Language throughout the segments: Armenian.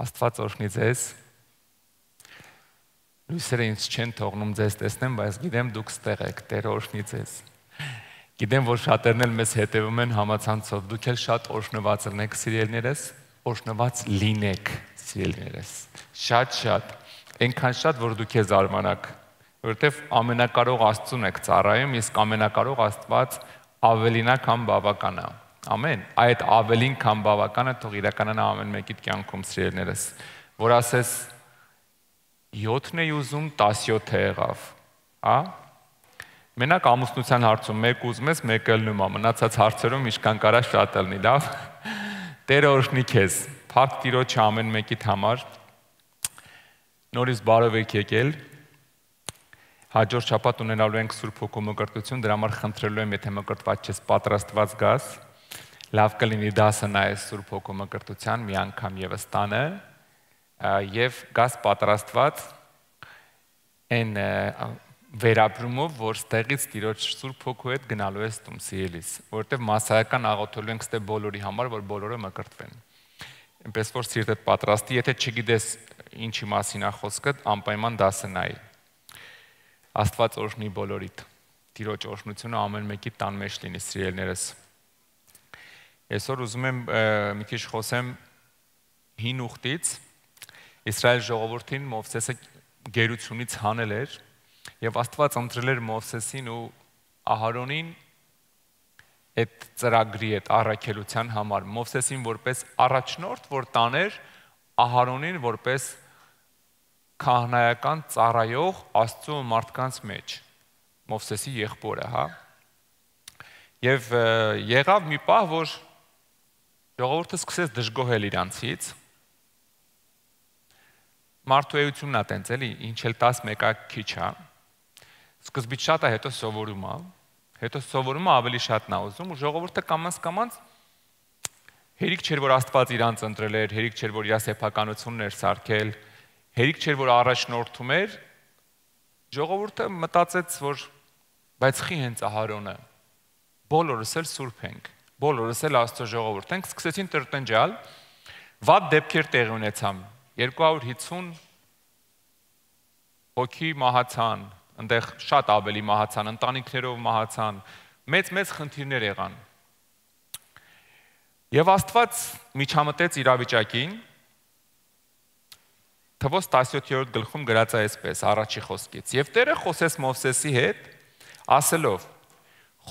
Աստված օրհնի ձեզ։ Լույսերը ինձ չեն թողնում ձեզ տեսնեմ, բայց գիտեմ դուք ստեղ եք, Տեր օրհնի ձեզ։ Գիտեմ, որ շատերն էլ մեզ հետևում են համացանցով։ Դուք էլ շատ օրհնված եղնեք, սիրելիներս, օրհնված լինեք, սիրելիներս։ Շատ-շատ, այնքան շատ, որ դուք եք զարմանաք, որովհետև ամենակարող Աստծուն եք ծառայում, իսկ ամենակարող Աստված ավելինա կամ բավականա։ Ամեն։ Այդ ավելին կամ բավականը թող իրականանա ամեն մեկի կյանքում սիրելիներս, որ ասես 7-ն է ուզում 17-ը եղավ, հա? Մենակ ամուսնության հարցում մեկ ուզում ես, մեկը լնում է, մնացած հարցերում ինչքան կարա շատ լինի, լավ։ Տերը օրհնի քեզ։ Փակ տիրոջ ամեն մեկիդ համար նորից բարով եք եկել։ Հաջորդ շաբաթ ունենալու ենք Սուրբ Հոգու մկրտություն, դրա համար խնդրելու եմ, եթե մկրտված ես, պատրաստված գաս, լավ կլինի դասը նայես Սուրբ Հոգու մկրտության մի անգամ եւս տանը եւ գաս պատրաստված այն վերաբրումով, որ ստեղից Տիրոջ Սուրբ Հոգու հետ գնալու ես տուն սիրելիս, որովհետեւ massայական աղոթելու ենք ստե բոլորի համար, որ բոլորը մկրտվեն։ Այնպես որ սիրտդ պատրաստի, եթե չգիտես ինչի մասին է խոսքը, անպայման դասը նայ։ Աստված օրհնի բոլորիդ։ Տիրոջ օրհնությունը ամեն մեկի տան մեջ լինի, սիրելիներս։ Այսօր ուզում եմ մի քիչ խոսեմ հին ուխտից։ Իսրայել ժողովրդին Մովսեսը գերությունից հանել էր եւ Աստված ընտրել էր Մովսեսին ու Ահարոնին այդ ծրագրի այդ առաքելության համար Մովսեսին որպես առաջնորդ, որ տաներ Ահարոնին որպես քահանայական ծառայող Աստծո մարդկանց մեջ Մովսեսի եղբորը, հա։ Եվ եղավ մի պահ, որ Ժողովուրդը սկսեց դժգոհել իրանցից։ Մարդու էությունն է տենց էլի, ինչ էլ 11-ա քիչ է։ Սկզբից շատ է, հետո սովորում է, հետո սովորումը ավելի շատն է ուզում ու ժողովուրդը կամած կամած հերիք չէր որ Աստված իրանց ընտրել էր, հերիք չէր որ իր սեփականությունն էր սարքել, հերիք չէր որ առաջնորդում էր։ Ժողովուրդը մտածեց, որ բայց խի հենց Ահարոնը բոլորս էլ սուրբ ենք բոլորս էլ Աստծո ժողովուրդ ենք, սկսեցին տրտնջալ, վատ դեպքեր տեղի ունեցան։ 250 հոգի մահացան, այնտեղ շատ ավելի մահացան, ընտանիքներով մահացան, մեծ-մեծ խնդիրներ եղան։ Եվ Աստված միջամտեց իրավիճակին, Թվոս 17-րդ գլխում գրած է այսպես, առաջի խոսքից. Եվ Տերը խոսեց Մովսեսի հետ, ասելով.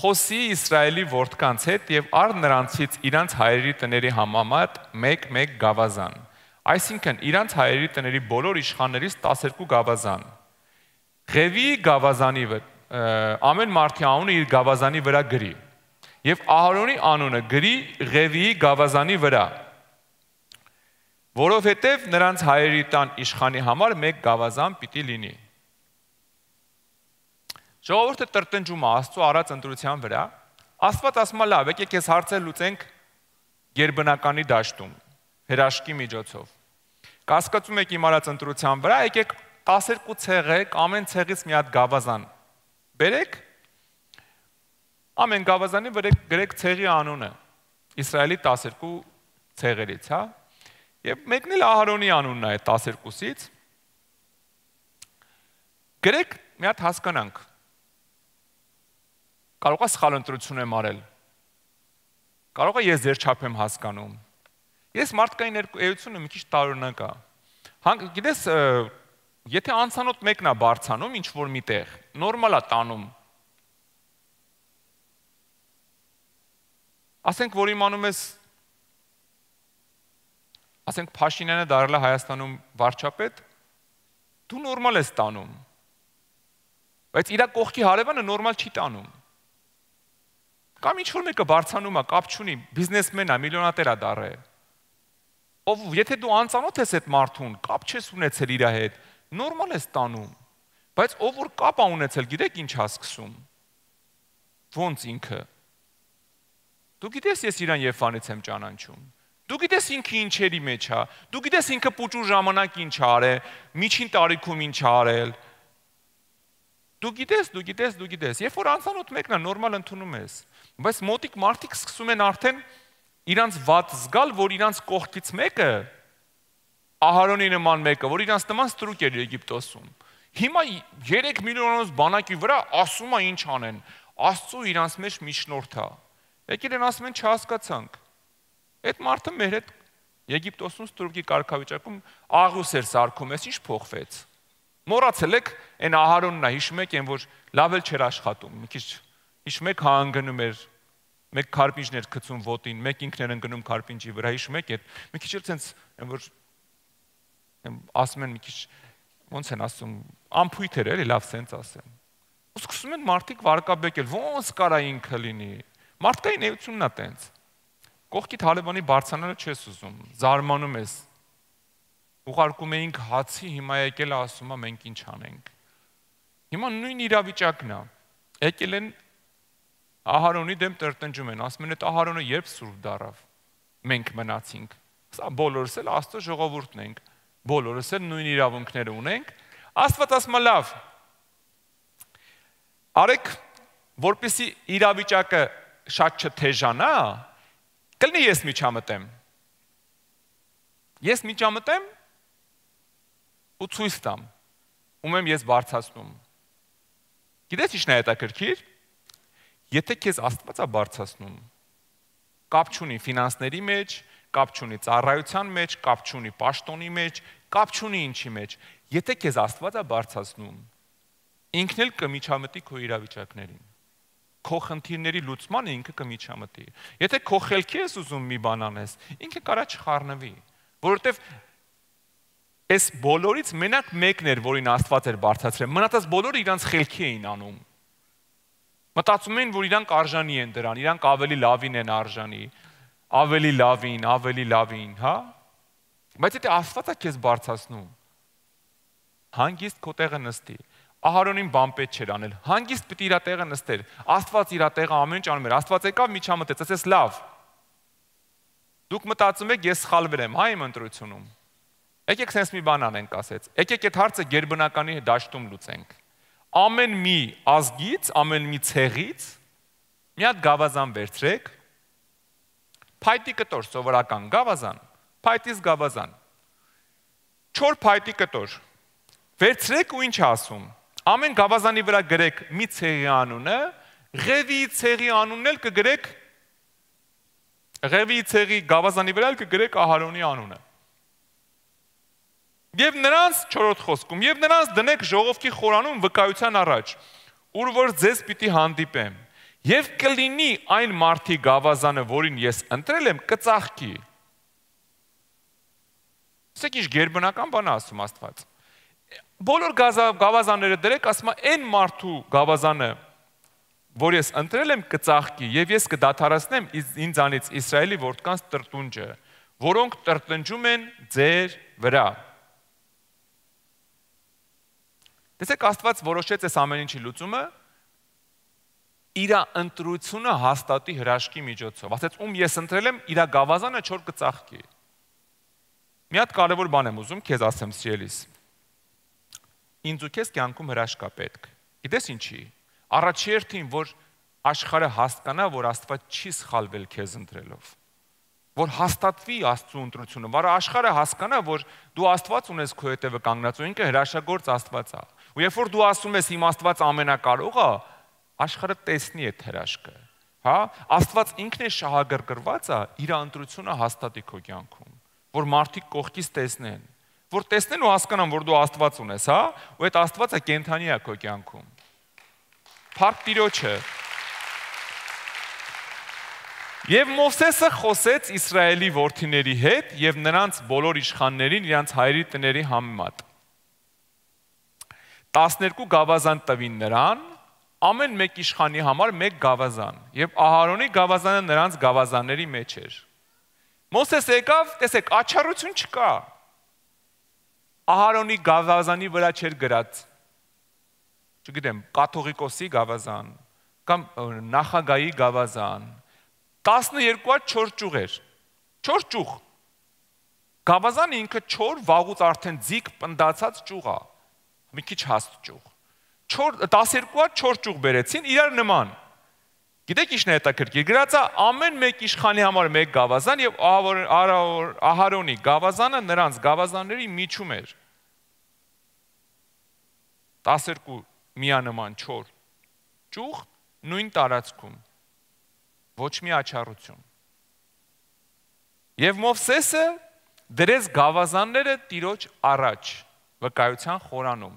Խոսի Իսրայելի որդկանց հետ եւ առ նրանցից իրանց հայերի տների համեմատ 1-1 գավազան։ Այսինքն իրանց հայերի տների բոլոր իշխաններից 12 գավազան։ Ղևի գավազանի ամեն մարդի անունը իր գավազանի վրա գրի։ Եվ Ահարոնի անունը գրի Ղևիի գավազանի վրա։ Որովհետև նրանց հայերի տան իշխանի համար մեկ գավազան պիտի լինի։ Ժողովուրդը տրտնջում է Աստծո առած ընտրության վրա։ Աստված ասում է լավ, եկեք ես հարցեր լուծենք ģերբնականի դաշտում հրաշքի միջոցով։ Կասկածում եք իմ առած ընտրության վրա, եկեք 12 ցեղեք, ամեն ցեղից մի հատ գավազան բերեք։ Ամեն գավազանի վրա գրեք ցեղի անունը։ Իսրայելի 12 ցեղերից, հա։ Եվ մեկն էլ Ահարոնի անունն է 12-ից։ Գրեք մի հատ հասկանանք Կարող է սխալ ընտրություն եմ արել։ Կարող է ես ձեր չափ եմ հասկանում։ Ես մարդկային էությունը մի քիչ տարօրինակ է։ Հանք գիտես, եթե անցանոթ մեկն է բարձանում ինչ որ միտեղ, նորմալ է տանում։ Ասենք որ իմանում ես ասենք Փաշինյանը դարել է Հայաստանում վարչապետ, դու նորմալ ես տանում։ Բայց իր կողքի հարևանը նորմալ չի տանում։ Կամ ինչ որ մեկը բարձանում է, կապ չունի, բիզնեսմեն է, միլիոնատեր է դարը։ Ով եթե դու անծանոթ ես այդ մարդուն, կապ չես ունեցել իր հետ, նորմալ ես տանում։ Բայց ով որ կապ է ունեցել, գիտեք ինչ է սկսում։ Ոնց ինքը։ Դու գիտես ես իրան Եվանից եմ ճանաչում։ Դու գիտես ինքը ինչերի մեջ է։ Դու գիտես ինքը փուճու ժամանակ ինչ արել, միջին տարիքում ինչ արել։ Դու գիտես, դու գիտես, դու գիտես։ Երբ որ անցանոթ մեկն է, նորմալ ընդունում ես։ Բայց մոտիկ մարդիկ սկսում են արդեն իրանց վատ զգալ, որ իրանց կողքից մեկը Ահարոնի նման մեկը, որ իրանց նման ստրուկ էր Եգիպտոսում։ Հիմա 3 միլիոնոց բանակի վրա ասում է ինչ անեն։ Աստծո իրանց մեջ միջնորդ է։ Եկել են ասում են չհասկացանք։ Այդ մարդը մեր հետ Եգիպտոսում ստրուկի կարգավիճակում աղուս էր սարքում, էս ինչ փոխվեց։ Մոռացել եք այն Ահարոնն է, հիշում եք, այն որ լավ էլ չէր աշխատում։ Մի քիչ հիշում եք հանգնում էր մեկ կարպինջներ գցում ոտին, մեկ ինքներ են գնում կարպինջի վրա, հիշում եք այդ։ Մի քիչ էլ ցենց որ ասում են մի քիչ ոնց են ասում, ամփույթ էր էլի, լավ սենց ասեմ։ Ու սկսում են մարդիկ վարկաբեկել, ոնց կարա ինքը լինի։ Մարդկային էությունն է տենց։ Կողքիդ հալեվանի բարձանալը չես ուզում, զարմանում ես։ Ուղարկում էինք հացի, հիմա եկել է ասում է մենք ինչ անենք։ Հիմա նույն իրավիճակն է։ Եկել են Ահարոնի դեմ տրտնջում են, ասում են այդ Ահարոնը երբ սուրբ դարավ։ Մենք մնացինք։ Սա բոլորս էլ Աստծո ժողովուրդն ենք բոլորս էլ նույն իրավունքները ունենք, Աստված ասում է լավ։ Արեք, որպեսի իրավիճակը շատ չթեժանա, կլինի ես միջամտեմ։ Ես միջամտեմ ու ցույց տամ։ Ում եմ ես բարձրացնում։ Գիտես ի՞նչն է հետաքրքիր։ Եթե քեզ Աստվածա բարձրացնում, կապ չունի ֆինանսների մեջ, կապ չունի ծառայության մեջ, կապ չունի պաշտոնի մեջ, կապ չունի ինչի մեջ։ Եթե քեզ Աստված է բարձրացնում, ինքն էլ կմիջամտի քո իրավիճակներին։ Քո խնդիրների լուծմանը ինքը կմիջամտի։ Եթե քո խելքի ես ուզում մի բան անես, ինքը կարա չխառնվի, որովհետև այս բոլորից մենակ մեկն էր, որին Աստված էր բարձրացրել։ Մնացած բոլորը իրանց խելքի էին անում։ Մտածում էին, որ իրանք արժանի են դրան, իրանք ավելի լավին են արժանի ավելի լավին, ավելի լավին, հա? Բայց եթե Աստվածը քեզ բարձրացնում, հանգիստ քո տեղը նստի։ Ահարոնին բան պետք չէր անել։ Հանգիստ պիտի իր տեղը նստեր։ Աստված իր տեղը ամեն ինչ անում էր։ Աստված եկավ միջամտեց, ասես լավ։ Դուք մտածում եք ես սխալվել եմ, հա իմ ընտրությունում։ Եկեք sense մի բան անենք, ասեց։ Եկեք այդ հարցը ģերբնականի դաշտում լուծենք։ Ամեն մի ազգից, ամեն մի ցեղից մի հատ գավազան վերցրեք Փայտի կտոր սովորական գավազան, փայտից գավազան։ 4 փայտի կտոր։ Վերցրեք ու ինչ ասում։ Ամեն գավազանի վրա գրեք մի ցեղի անունը, Ղևի ցեղի անունն էլ կգրեք Ղևի ցեղի գավազանի վրա էլ կգրեք Ահարոնի անունը։ Եվ նրանց 4-րդ խոսքում, եւ նրանց դնեք ժողովքի խորանում վկայության առաջ, ուր որ ձեզ պիտի հանդիպեմ Եվ կլինի այն մարդի գավազանը, որին ես ընտրել եմ, կծաղկի։ Սա ինչ ģերբնական բան ասում Աստված։ Բոլոր գավազանները դրեք, ասում է, այն մարդու գավազանը, որ ես ընտրել եմ, կծաղկի եւ ես կդադարացնեմ ինձանից Իսրայելի որդկանց տրտունջը, որոնք տրտնջում են ձեր վրա։ Տեսեք Աստված որոշեց այս ամեն ինչի լուծումը իր ընտրությունը հաստատի հրաշքի միջոցով։ Ասեց, ում ես ընտրել եմ, իր գավազանը չոր կծաղկի։ Մի հատ կարևոր բան եմ ուզում քեզ ասեմ, սիրելիս։ Ինձ ու քեզ կյանքում հրաշք է պետք։ Գիտես ինչի։ Առաջերտին, որ աշխարհը հասկանա, որ Աստված չի սխալվել քեզ ընտրելով որ հաստատվի Աստծո ընտրությունը, որ աշխարհը հասկանա, որ դու Աստված ունես քո հետևը կանգնած ու ինքը հրաշագործ Աստված է։ Ու երբ որ դու ասում ես իմ Աստված ամենակարող է, աշխարհը տեսնի այդ հրաշքը։ Հա, Աստված ինքն է շահագրգռված է իր ընտրությունը հաստատի քո կյանքում, որ մարդիկ կողքից տեսնեն, որ տեսնեն ու հասկանան, որ դու Աստված ունես, հա, ու այդ Աստվածը կենթանի է քո կյանքում։ Փառք Տիրոջը։ Եվ Մովսեսը խոսեց Իսրայելի որդիների հետ եւ նրանց բոլոր իշխաններին իրանց հայրի տների համեմատ։ 12 գավազան տվին նրան ամեն մեկ իշխանի համար մեկ գավազան եւ Ահարոնի գավազանը նրանց գավազանների մեջ էր։ Մոսես եկավ, տեսեք, աչառություն չկա։ Ահարոնի գավազանի վրա չէր գրած։ Չգիտեմ, կաթողիկոսի գավազան կամ նախագահի գավազան 12-ած 4 ճյուղեր։ 4 ճյուղ։ Գավազանը ինքը 4 վաղուց արդեն ձիգ պնդացած ճյուղ է։ Մի քիչ հաստ ճյուղ 4 12-ա 4 ճյուղ բերեցին իրար նման։ Գիտեք ինչն է հետաքրքիր։ Գրածա ամեն մեկ իշխանի համար մեկ գավազան եւ Ահարոնի գավազանը նրանց գավազանների միջում էր։ 12 միանման չոր ճուղ նույն տարածքում ոչ մի աչառություն Եվ Մովսեսը դրեց գավազանները տիրոջ առաջ վկայության խորանում։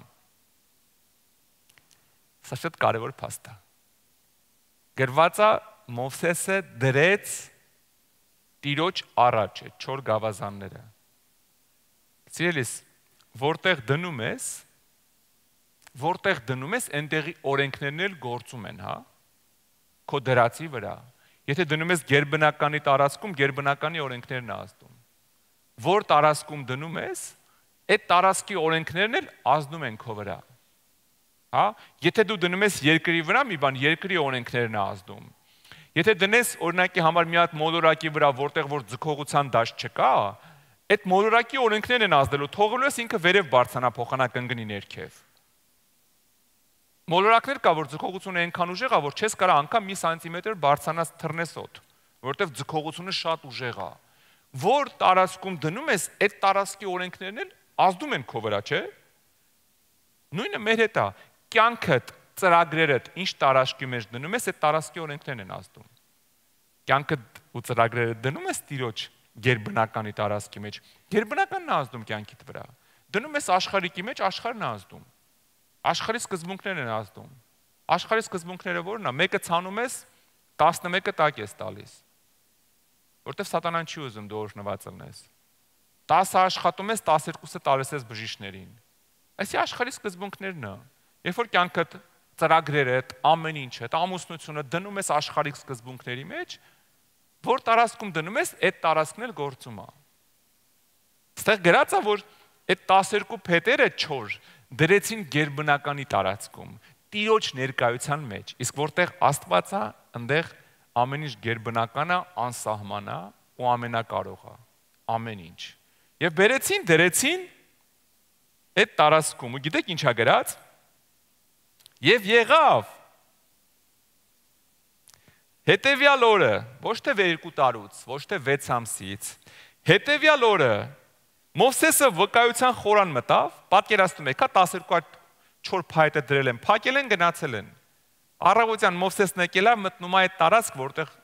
Սա շատ կարևոր փաստ է։ Գրված է Մովսեսը դրեց տիրոջ առաջ է չոր գավազանները։ Սիրելիս, որտեղ դնում ես, որտեղ դնում ես, այնտեղի օրենքներն էլ գործում են, հա։ Քո դրացի վրա։ Եթե դնում ես ģերբնականի տարածքում, ģերբնականի օրենքներն է ազդում։ Որ տարածքում դնում ես, այդ տարածքի օրենքներն էլ ազդում են քո վրա։ Հա? Եթե դու դնում ես երկրի վրա, մի բան երկրի օրենքներն է ազդում։ Եթե դնես օրինակի համար մի հատ մոլորակի վրա, որտեղ որ ձգողության դաշտ չկա, այդ մոլորակի օրենքներն են ազդելու, թողելու ես ինքը վերև բարձանա փոխանակ ընկնի ներքև։ Մոլորակներ կա, որ ձգողությունը այնքան ուժեղ է, որ չես կարող անգամ մի սանտիմետր բարձրանաս թռնես օդ, որովհետև ձգողությունը շատ ուժեղ է։ Որ տարածքում դնում ես, այդ տարածքի օրենքներն էլ ազդում են քո վրա, չէ՞։ Նույնը մեր հետ է կյանքդ, ծրագրերդ ինչ տարածքի մեջ դնում ես, այդ տարածքի օրենքներն են ազդում։ Կյանքդ ու ծրագրերը դնում ես տիրոջ ģերբնականի տարածքի մեջ, ģերբնականն է ազդում կյանքիդ վրա։ Դնում ես աշխարհիկի մեջ, աշխարհն է ազդում։ Աշխարհի սկզբունքներն են ազդում։ Աշխարհի սկզբունքները ո՞րն է։ Մեկը ցանում ես, 11-ը տակ ես տալիս։ Որտեվ սատանան չի ուզում դու օրհնված լինես։ 10-ը աշխատում ես, 12-ը տալիս ես բժիշկներին։ Այսի աշխարհի սկզբունքներն է։ Երբ որ կյանքդ ծրագրերը, ամեն ինչը, ամուսնությունը դնում ես աշխարհիկ սկզբունքների մեջ, որ տարածքում դնում ես, այդ տարածքն էլ գործում է։ Այստեղ գրած է, որ այդ 12 փետերը չոր դրեցին ģերբնականի տարածքում, տիրոջ ներկայության մեջ, իսկ որտեղ Աստված է, այնտեղ ամեն ինչ ģերբնականը անսահման է ու ամենակարող է, ամեն ինչ։ Եվ բերեցին, դրեցին այդ տարածքում, ու գիտեք ինչա գրած? Եվ եղավ Հետևյալ օրը, ոչ թե երկու տարուց, ոչ թե 6 ամսից, հետևյալ օրը Մովսեսը վկայության խորան մտավ, պատկերացնում եք, հա 12 չոր փայտը դրել են, փակել են, գնացել են։ Առավոտյան Մովսեսն եկել է, մտնում է այդ տարածք, որտեղ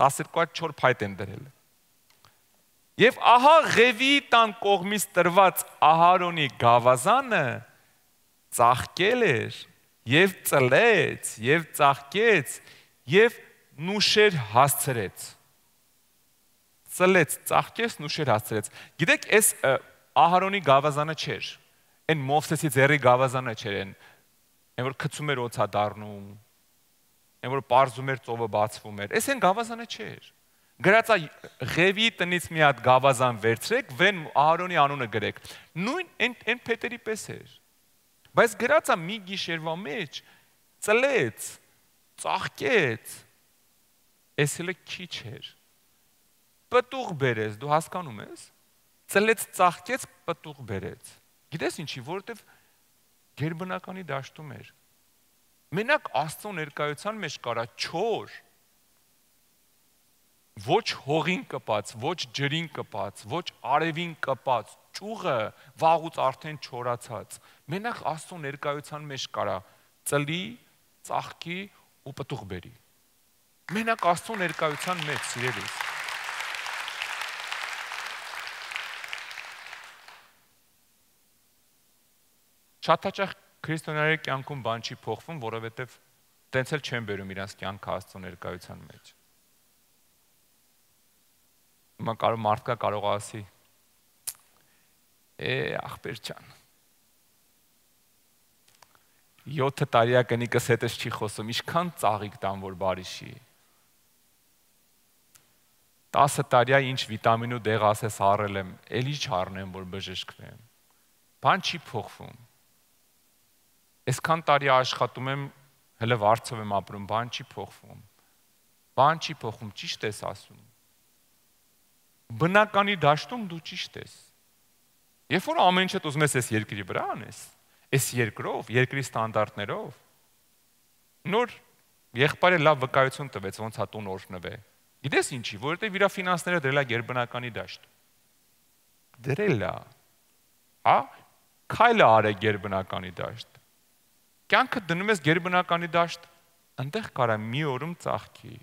12 չոր փայտ են դրել։ Եվ ահա Ղևի տան կողմից տրված Ահարոնի գավազանը ծաղկել էր եւ ծլեց եւ ծաղկեց եւ նուշեր հասցրեց ծլեց ծաղկեց նուշեր հասցրեց գիտեք այս ահարոնի գավազանը չէր այն մովսեսի ձեռի գավազանը չէր այն այն որ գցում էր օծա դառնում այն որ པարզում էր ծովը բացվում էր այս այն գավազանը չէր գրածա Ղևի տնից մի հատ գավազան վերցրեք վեն Ահարոնի անունը գրեք նույն այն այն փետերի պես էր Բայց գրածա մի գիշերվա մեջ ծլեց, ծաղկեց։ Էս հələ քիչ էր։ Պտուղ բերեց, դու հասկանում ես։ Ծլեց, ծաղկեց, պտուղ բերեց։ Գիտես ինչի, որովհետև ģերբնականի դաշտում էր։ Մենակ Աստծո ներկայության մեջ կարա չոր ոչ հողին կպած, ոչ ջրին կպած, ոչ արևին կպած, ճուղը վաղուց արդեն չորացած։ Մենակ Աստծո ներկայության մեջ կարա ծլի, ծաղկի ու պտուղ բերի։ Մենակ Աստծո ներկայության մեջ, սիրելիս։ Շատ հաճախ քրիստոնյաների կյանքում բան չի փոխվում, որովհետև տենց էլ չեն բերում իրանց կյանքը Աստծո ներկայության մեջ։ Հիմա կարող մարդկա կարող ասի, Է, ախպեր ջան։ 7 տարիա կնիկս հետս չի խոսում, ինչքան ծաղիկ տան որ բարի չի։ 10 տարիա ինչ վիտամին ու դեղ ասես առել եմ, էլի չառնեմ որ բժշկվեմ։ Բան չի փոխվում։ Այսքան տարի աշխատում եմ, հələ վարձով եմ ապրում, բան չի փոխվում։ Բան չի փոխում, ճիշտ ես ասում։ Բնականի դաշտում դու ճիշտ ես Երբ որ ամեն ինչը ուզում ես այս երկրի վրա անես, այս երկրով, երկրի ստանդարտներով, նոր Եղբայրը լավ վկայություն տվեց ոնց հա տուն օրհնվե։ Գիտես ինչի, որովհետև իր ֆինանսները դրել է ģերբնականի դաշտ։ Դրել է։ Հա? Քայլը արե ģերբնականի դաշտ։ Կյանքը դնում ես ģերբնականի դաշտ, այնտեղ կարա մի օրում ծաղկի։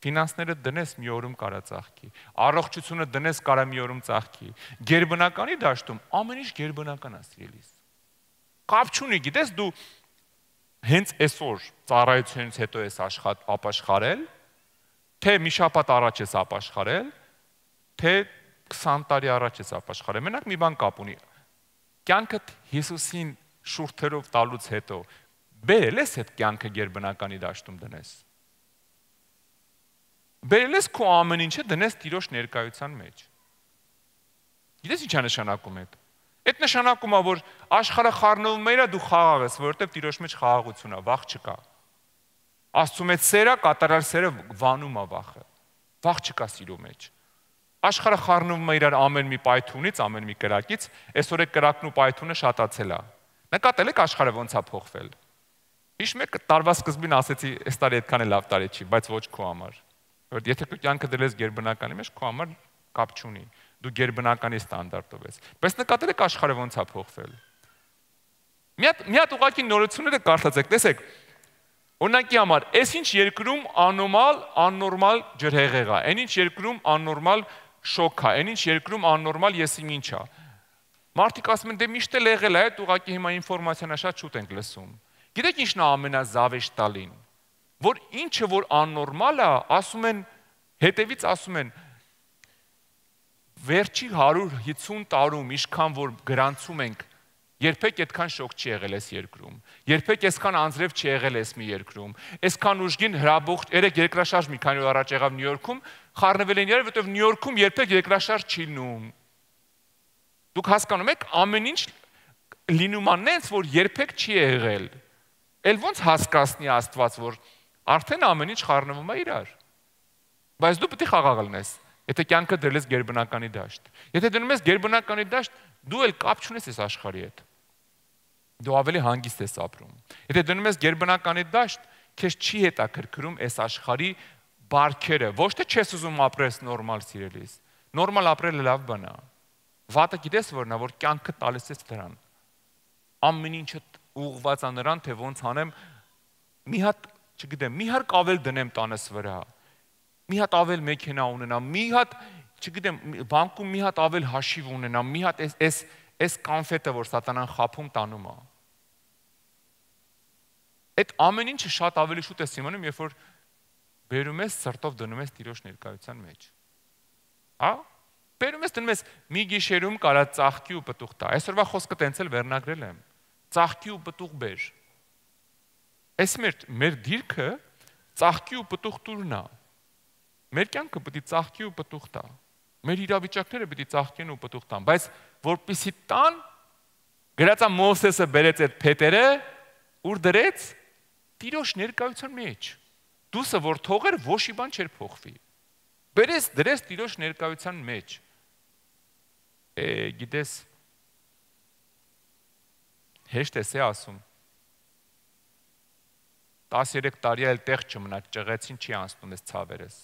Ֆինանսները դնես մի օրում կարա ծաղկի։ Առողջությունը դնես կարա մի օրում ծաղկի։ Ģերբնականի դաշտում ամեն ինչ ģերբնական է, սիրելիս։ Կապ չունի, գիտես դու հենց այսօր ծառայությունից հետո ես աշխատ ապաշխարել, թե մի շաբաթ առաջ ես ապաշխարել, թե 20 տարի առաջ ես ապաշխարել։ Մենակ մի բան կապ ունի։ Կյանքդ Հիսուսին շուրթերով տալուց հետո բերել ես այդ կյանքը ģերբնականի դաշտում դնես։ Բերել ես քո ամեն ինչը դնես Տիրոջ ներկայության մեջ։ Գիտես ի՞նչ է նշանակում այդ։ Այդ նշանակում է, որ աշխարհը խառնվում է, դու խաղաղ ես, որովհետև Տիրոջ մեջ խաղաղություն է, վախ չկա։ Աստծո մեջ սերը, կատարյալ սերը վանում է վախը։ Վախ չկա սիրո մեջ։ Աշխարհը խառնվում է իրար ամեն մի պայթունից, ամեն մի կրակից, այսօր է կրակն ու պայթունը շատացել է։ Նկատել եք աշխարհը ոնց է փոխվել։ Հիշում եք տարվա սկզբին ասեցի, այս տարի այդքան է լավ տարի չի, բայց ոչ քո համար։ Որտեղ եթե դու կյանքը դրես ģերբնականի մեջ, քո համար կապ չունի դու ģերբնականի ստանդարտով ես։ Բայց նկատել եք աշխարհը ոնց է փոխվել։ Մի հատ մի հատ ուղակի նորությունները կարդացեք, տեսեք։ Օրինակի համար, այս ինչ երկրում աննորմալ, աննորմալ ջրհեղեղ է, այն ինչ երկրում աննորմալ շոկ է, այն ինչ երկրում աննորմալ եսիմ ինչ է։ Մարդիկ ասում են, դե միշտ էլ եղել է, այդ ուղակի հիմա ինֆորմացիան շատ շուտ ենք լսում։ Գիտեք ինչն է ամենազավեշ տալին, որ ինչը որ աննորմալ է, ասում են հետևից ասում են վերջի 150 տարում իշքան որ գրանցում ենք Երբեք այդքան շոկ չի եղել այս երկրում։ Երբեք այսքան անձրև չի եղել այս մի երկրում։ Այսքան ուժգին հրաբուխ երեք երկրաշարժ մի քանի օր առաջ եղավ Նյու Յորքում, խառնվել են իրար, որովհետև Նյու Յորքում երբեք երկրաշարժ չի լինում։ Դուք հասկանում եք, ամեն ինչ լինում անենց, որ երբեք չի եղել։ Էլ ոնց հասկացնի Աստված, որ արդեն ամեն ինչ խառնվում է իրար։ Բայց դու պետք է խաղաղ լինես։ Եթե կյանքը դրել ես ģերբնականի դաշտ։ Եթե դնում ես ģերբնականի դաշտ, դու էլ կապ չունես այս աշխարհի հետ։ Դու ավելի հանգիստ ես ապրում։ Եթե դնում ես ģերբնականի դաշտ, քեզ չի հետաքրքրում այս աշխարհի բարքերը։ Ոչ թե չես ուզում ապրես նորմալ սիրելիս։ Նորմալ ապրելը լավ բան է։ Վատը գիտես որն է, որ կյանքը տալիս ես դրան։ Ամեն ինչը ուղղված է նրան, թե ոնց անեմ մի հատ, չգիտեմ, մի հարկ ավել դնեմ տանս վրա մի հատ ավել մեքենա ունենամ, մի հատ, չգիտեմ, բանկում մի հատ ավել հաշիվ ունենամ, մի հատ այս այս այս կոնֆետը, որ սատանան խափում տանում է։ Այդ ամեն ինչը շատ ավելի շուտ է սիմանում, երբ որ բերում ես սրտով դնում ես Տիրոջ ներկայության մեջ։ Հա? Բերում ես դնում ես մի գիշերում կարա ծաղկի ու պտուղ տա։ Այսօրվա խոսքը տենց էլ վերնագրել եմ։ Ծաղկի ու պտուղ բեր։ Այս մեր մեր դիրքը ծաղկի ու պտուղ տուրն է։ Մեր կյանքը պետք է ծաղկի ու պտուղ տա։ Մեր իրավիճակները պետք է ծաղկեն ու պտուղ տան, բայց որpիսի տան գրածա Մովսեսը բերեց այդ փետերը, ուր դրեց Տիրոջ ներկայության մեջ։ Դուսը որ թողեր ոչ մի բան չէր փոխվի։ Բերես դրես Տիրոջ ներկայության մեջ։ Է, գիտես հեշտ է ասում 13 տարի էլ տեղ չմնաց, ճղեցին չի անցնում ես ցավերս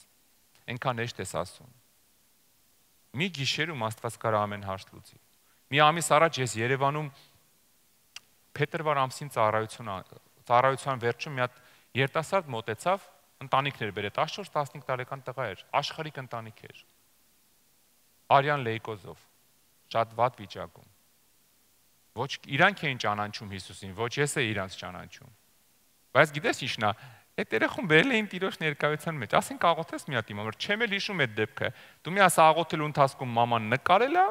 այնքան էշտ ես ասում։ Մի գիշերում Աստված կարա ամեն հարց լուծի։ Մի ամիս առաջ ես Երևանում փետրվար ամսին ծառայություն ծառայության վերջում մի հատ երիտասարդ մոտեցավ, ընտանիքներ բերեց, 14-15 տարեկան տղա էր, աշխարհիկ ընտանիք էր։ Արյան Լեյկոզով, շատ վատ վիճակում։ Ոչ իրանք էին ճանաչում Հիսուսին, ոչ ես էի իրանց ճանաչում։ Բայց գիտես ի՞նչն է, Այդ երեխուն բերել էին տիրոջ ներկայության մեջ։ Ասենք աղոթես մի հատ իմ համար, չեմ էլ հիշում այդ դեպքը։ Դու մի ասա աղոթելու ընթացքում մաման նկարել է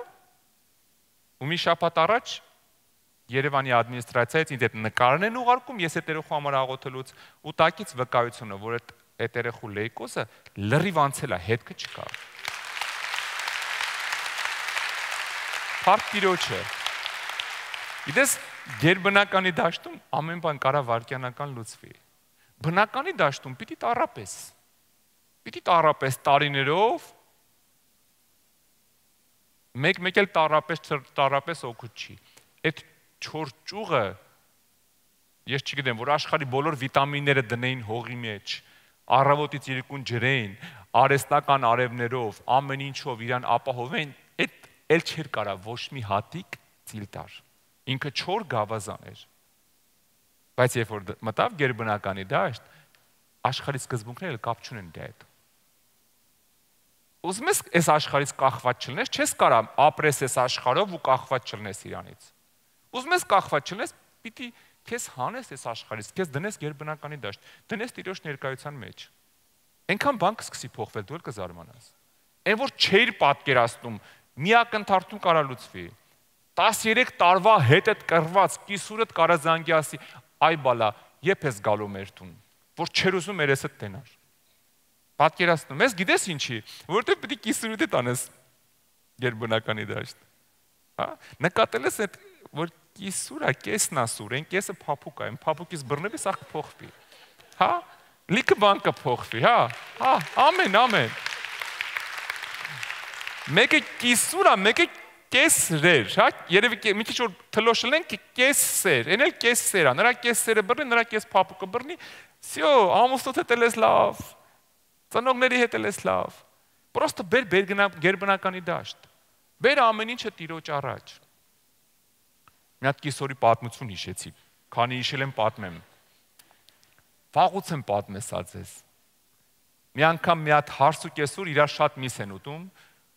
ու մի շաբաթ առաջ Երևանի ադմինիստրացիայից ինձ այդ նկարն են ուղարկում, ես այդ երեխու համար աղոթելուց ու տակից վկայությունը, որ այդ այդ երեխու լեյկոզը լրիվ անցել է, հետքը չկա։ Փառք Տիրոջը։ Իդես ģերբնականի դաշտում ամեն բան կարա վարքյանական լուծվի բնականի դաշտում պիտի տարապես։ Պիտի տարապես տարիներով մեկ-մեկ էլ տարապես տարապես օգուտ չի։ Այդ չոր ճուղը ես չգիտեմ, որ աշխարի բոլոր վիտամինները դնեին հողի մեջ, առավոտից երեկուն ջրեին, արեստական արևներով, ամեն ինչով իրան ապահովեն, այդ էլ չէր կարա ոչ մի հատիկ ծիլ տար։ Ինքը չոր գավազան էր։ Բայց երբ որ մտավ գերբնականի դաշտ, աշխարհի սկզբունքները կապ չունեն դրա հետ։ Ուզում ես այս աշխարհից կախված չլնես, չես կարա ապրես այս աշխարհով ու կախված չլնես իրանից։ Ուզում ես կախված չլնես, պիտի քեզ հանես այս աշխարհից, քեզ դնես գերբնականի դաշտ, դնես Տիրոջ ներկայության մեջ։ Այնքան բան կսկսի փոխվել, դու էլ կզարմանաս։ Այն որ չէիր պատկերացնում, միակ ընթարթում կարա լուծվի։ 13 տարվա հետդ կռված կիսուրդ կարա զանգի ասի, այ բալա, երբ ես գալու մեր տուն, որ չեր ուզում երեսդ տենար։ Պատկերացնում ես, գիտես ինչի, որովհետև պիտի կիսուրդ տանես գերբնականի դաշտ։ Հա? Նկատել ես այդ որ կիսուրա կեսն ասուր, այն կեսը փափուկ է, այն փափուկից բռնվի սա կփոխվի։ Հա? Լիքը բան կփոխվի, հա? Հա, ամեն, ամեն։ Մեկը կիսուրա, մեկը կեսրեր, հա, երևի մի քիչ որ թլոշը լենք կեսսեր, այն էլ կեսսերա, նրա կեսսերը բռնի, նրա կես փապուկը բռնի, սյո, ամուսնոց հետ էլ էս լավ, ծնողների հետ էլ էս լավ։ Պրոստը բեր բեր գնա գերբնականի դաշտ։ Բեր ամեն ինչը տիրոջ առաջ։ Մի հատ կիսորի պատմություն հիշեցի, քանի հիշել եմ պատմեմ։ Վաղուց եմ պատմեսա ձեզ։ Մի անգամ մի հատ հարս ու կեսուր իրար շատ միս են ուտում,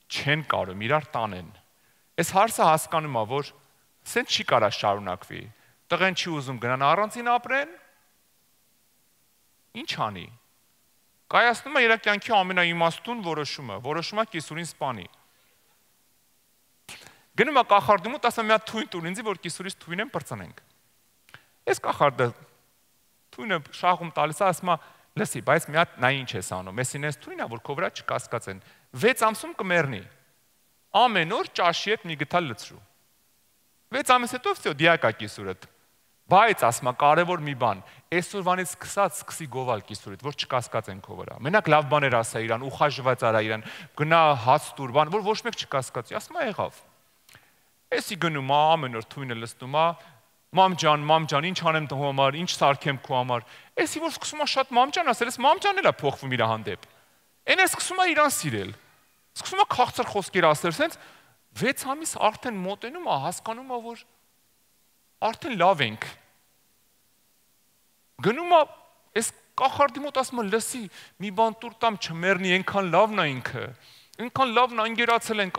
չեն կարող իրար տանեն։ Այս հարսը հասկանում է, որ սենց չի կարա շարունակվի։ Տղեն չի ուզում գնան առանցին ապրեն։ Ինչ անի։ Կայացնում է իր կյանքի ամենաիմաստուն որոշումը, որոշումը կիսուրին սպանի։ Գնում է կախարդում ու ասում մի հատ թույն տուն ինձի, որ կիսուրից թույն եմ բրծնենք։ Այս կախարդը թույնը շաղում տալիս է, ասում է, լսի, բայց մի հատ նա ինչ է անում։ Էսին էս թույնա, որ քո վրա չկասկածեն։ 6 ամսում կմեռնի ամեն օր ճաշի հետ մի գտա լցրու։ 6 ամիս հետո վсё դիակա կիսուրդ։ Բայց ասма կարևոր մի բան, այսօրվանից սկսած սկսի գովալ կիսուրիդ, որ չկասկած են քո վրա։ Մենակ լավ բաներ ասա իրան, ուխաժված արա իրան, գնա հաց տուր, բան, որ ոչ մեկ չկասկածի, ասма եղավ։ Էսի գնում է ամեն օր թույնը լստում է, Մամ ջան, մամ ջան, ինչ անեմ դու համար, ինչ սարքեմ քո համար։ Էսի որ սկսում է շատ մամ ջան ասել, էս մամ ջան էլա փոխվում իր հանդեպ։ Էն է սկսում է իրան սիրել։ Սկսում է քաղցր խոսքեր ասել, սենց 6 ամիս արդեն մոտենում է, հասկանում է, որ արդեն լավ ենք։ Գնում է, այս կախարդի մոտ ասում է, լսի, մի բան տուր տամ չմեռնի, այնքան լավն է ինքը։ Ինքան լավն անգերացել ենք,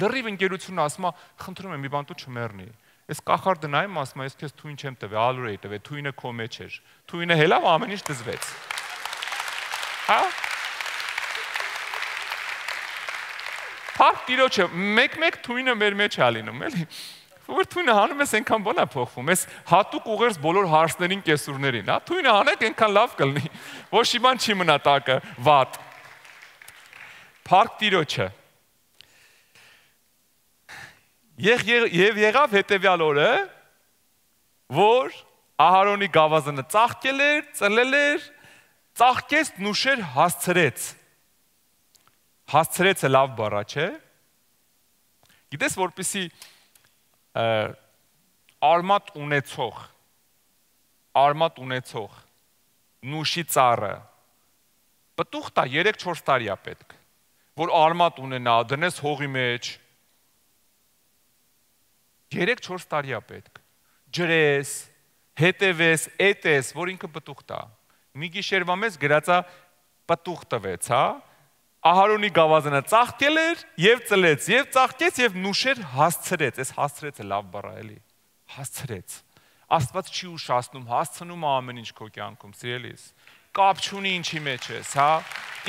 լրիվ ընկերությունը ասում է, խնդրում եմ մի բան դու չմեռնի։ Այս կախարդը նայում ասում է, ես քեզ թույն չեմ տվել, ալուր էի տվել, թույնը քո մեջ էր։ Թույնը հելավ ամեն ինչ դզվեց։ Հա? Փակ տիրոջը մեկ-մեկ թույնը մեր մեջ է լինում, էլի։ Որ թույնը հանում ես այնքան բան է փոխվում։ Այս հատուկ ուղերձ բոլոր հարցներին, կեսուրներին, հա? Թույնը հանեք այնքան լավ կլինի։ Ոչ մի բան չի մնա տակը, վատ Փառք Տիրոջը։ Եվ եւ եղավ հետեւյալ օրը, որ Ահարոնի գավազանը ծաղկել էր, ծլել էր, ծաղկեց նուշեր հասցրեց։ Հասցրեցը լավ բառա, չէ՞։ Գիտես, որպեսի արմատ ունեցող արմատ ունեցող նուշի ծառը պտուղ տա 3-4 տարի է պետք որ արմատ ունենա, դնես հողի մեջ։ 3-4 տարի է պետք։ Ջրես, հետևես, էտես, որ ինքը պտուղ տա։ Մի գիշերվա մեզ գրածա պտուղ տվեց, հա։ Ահարոնի գավազանը ծաղկել էր եւ ծլեց, եւ ծաղկեց եւ նուշեր հասցրեց։ Այս հասցրեցը լավ բառ է, էլի։ Հասցրեց։ Աստված չի ուշացնում, հասցնում է ամեն ինչ քո կյանքում, սիրելիս։ Կապ չունի ինչի մեջ ես, հա։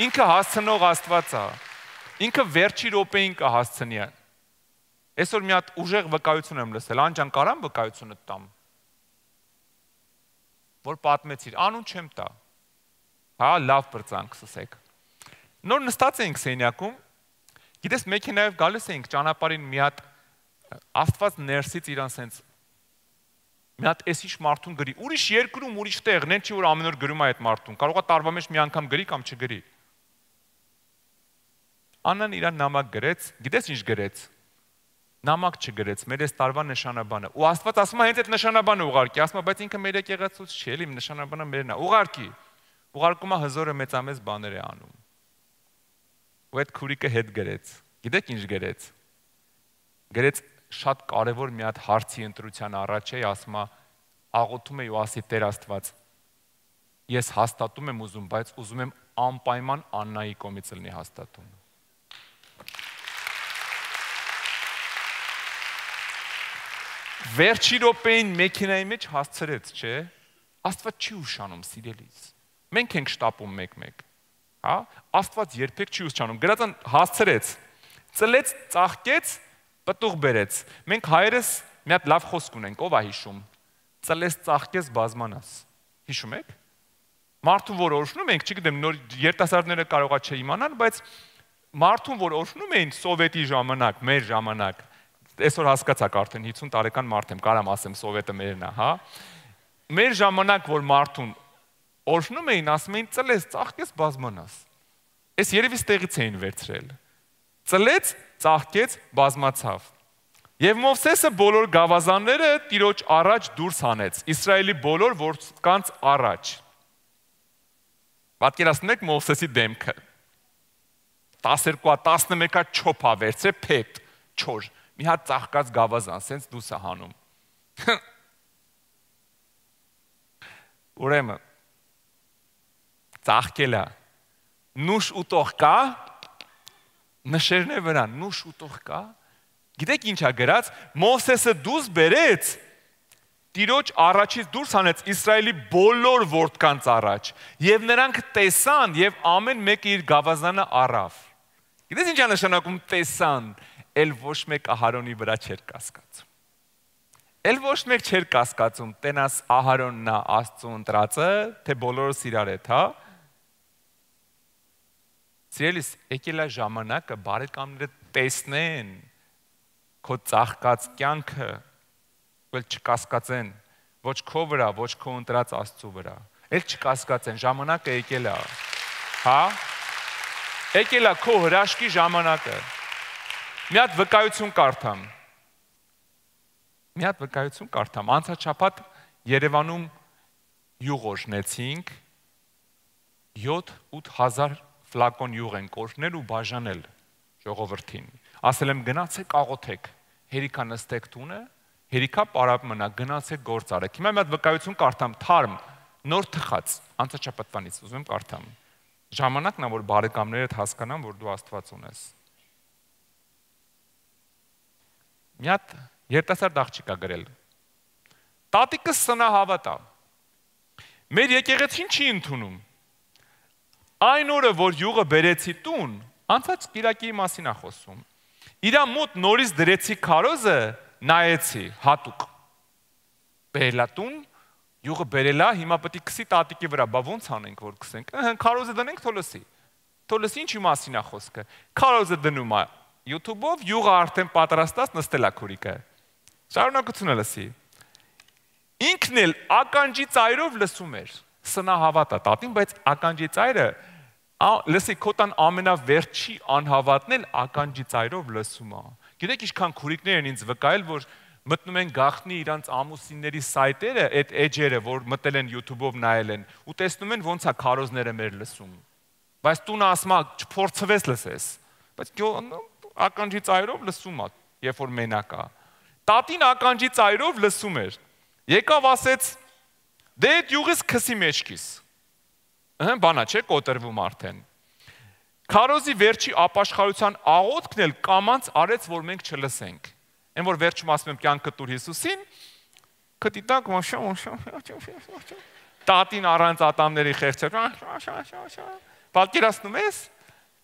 Ինքը հասցնող Աստված է ինքը վերջի րոպեին կհասցնի Այսօր մի հատ ուժեղ վկայություն եմ լսել, անջան կարամ վկայությունը տամ։ Որ պատմեցիր, անուն չեմ տա։ Հա, լավ բրծանք սկսեք։ Նոր նստած էինք սենյակում, գիտես մեքենայով գալիս էինք ճանապարհին մի հատ Աստված ներսից իրան սենց մի հատ էսիշ մարդուն գրի։ Ուրիշ երկրում, ուրիշ տեղ, նեն չի որ ամեն օր գրում է այդ մարդուն։ Կարողա տարվա մեջ մի անգամ գրի կամ չգրի։ Աննան իրան նամակ գրեց, գիտես ինչ գրեց։ նամակ չգրեց մեր այս տարվա նշանաբանը։ Ու Աստված ասում է հենց այդ նշանաբանը ուղարկի, ասում է, բայց ինքը մեր եկեղեցուց չի, էլի նշանաբանը մերն է։ Ուղարկի։ Ուղարկում է հզորը մեծամեծ բաներ է անում։ Ու այդ քուրիկը հետ գրեց։ Գիտեք ինչ գրեց։ Գրեց շատ կարևոր մի հատ հարցի ընտրության առաջ է, ասում աղոթում է ու ասի Տեր Աստված, ես հաստատում եմ ուզում, բայց ուզում եմ անպայման Աննայի կողմից լինի հաստատում։ Վերջի րոպեին մեքենայի մեջ հասցրեց, չէ՞։ Աստված չի ուշանում, սիրելիս։ Մենք ենք շտապում մեկ-մեկ։ Հա? Աստված երբեք չի ուշանում։ Գրածան հասցրեց, ծլեց, ծաղկեց, պտուղ բերեց։ Մենք հայերս մի հատ լավ խոսք ունենք, ով է հիշում։ Ծլեց, ծաղկեց, բազմանաս։ Հիշում եք։ Մարդուն, որ օրհնում ենք, չգիտեմ, նոր երիտասարդները կարողա չիմանան, բայց մարդուն, որ օրհնում էին սովետի ժամանակ, մեր ժամանակ, այսօր հասկացաք արդեն 50 տարեկան մարդ եմ, կարամ ասեմ սովետը մերն է, հա։ Մեր ժամանակ որ մարդուն Օրհնում էին, ասում էին՝ «Ծլես, ծաղկես, բազմանաս»։ Էս երևի ստեղից էին վերցրել։ Ծլեց, ծաղկեց, բազմացավ։ Եվ Մովսեսը բոլոր գավազանները Տիրոջ առաջ դուրս հանեց, Իսրայելի բոլոր ворսկանց առաջ։ Պատկերացնեք Մովսեսի դեմքը։ 12-ա 11-ա չոփա վերցե փետ, չոր։ Մի հատ ծաղկած գավազան, սենց դուսը հանում։ Ուրեմն ծաղկելա նուշ ուտող կա նշերն է վրան նուշ ուտող կա գիտեք ինչա գրած մովսեսը դուս բերեց Տիրոջ առաջից դուրս հանեց Իսրայելի բոլոր որդկանց առաջ եւ նրանք տեսան եւ ամեն մեկը իր գավազանը առավ։ Գիտես ինչա նշանակում տեսան ել ոչ մեկ Ահարոնի վրա չէր կասկածում։ Ել ոչ մեկ չէր կասկածում, տենաս Ահարոնն է Աստծո ընտրածը, թե բոլորս իրար հետ, հա։ Սիրելիս, եկել է ժամանակը բարեկամները տեսնեն քո ծաղկած կյանքը, ել չկասկածեն ոչ քո վրա, ոչ քո ընտրած Աստծո վրա։ Էլ չկասկածեն, ժամանակը եկել է։ Հա։ Եկել է քո հրաշքի ժամանակը։ Մի հատ վկայություն կարդամ։ Մի հատ վկայություն կարդամ։ Անցաչափած Երևանում յուղ օժնեցինք 7-8000 ֆլակոն յուղ են կորնել ու բաժանել ժողովրդին։ Ասել եմ գնացեք աղոթեք։ Հերիքա նստեք տունը, հերիքա պարապ մնա, գնացեք գործ արեք։ Հիմա մի հատ վկայություն կարդամ, թարմ, նոր թխած, անցաչափատվանից ուզում եմ կարդամ։ Ժամանակն է որ բարեկամներդ հասկանան, որ դու Աստված ունես։ մի հատ երիտասարդ աղջիկ է գրել։ Տատիկը սնահավատ է։ Մեր եկեղեցին չի ընդունում։ Այն օրը, որ յուղը բերեցի տուն, անցած Կիրակի մասին է խոսում։ Իրա մոտ նորից դրեցի քարոզը, նայեցի հատուկ։ Բերելա տուն, յուղը բերելա, հիմա պետք է քսի տատիկի վրա, բա ո՞նց անենք, որ քսենք։ Հա, քարոզը դնենք թոլսի։ Թոլսի ինչի մասին է խոսքը։ Քարոզը դնում է YouTube-ով յուղը արդեն պատրաստած նստել է քուրիկը։ Շարունակությունը լսի։ Ինքն էլ ականջի ծայրով լսում էր։ Սնա հավատա տատին, բայց ականջի ծայրը լսի քոտան ամենավերջի անհավատն էլ ականջի ծայրով լսում է։ Գիտեք ինչքան քուրիկներ են ինձ վկայել, որ մտնում են գախնի իրանց ամուսինների սայթերը, այդ էջերը, որ մտել են YouTube-ով նայել են, ու տեսնում են ոնց է քարոզները մեր լսում։ Բայց տունը ասма չփորձվես լսես։ Բայց ականջի ծայրով լսում է, երբ որ մենակ է։ Տատին ականջի ծայրով լսում էր։ Եկավ ասեց. «Դե այդ յուղից քսի մեջքիս»։ Ահա բանա չէ կոտրվում արդեն։ Քարոզի վերջի ապաշխարության աղոթքն էլ կամանց արեց, որ մենք չլսենք։ Այն որ վերջում ասում եմ կյանքը տուր Հիսուսին, կտիտակ մաշա մաշա տատին առանց ատամների խեղճեր։ Պատկերացնում ես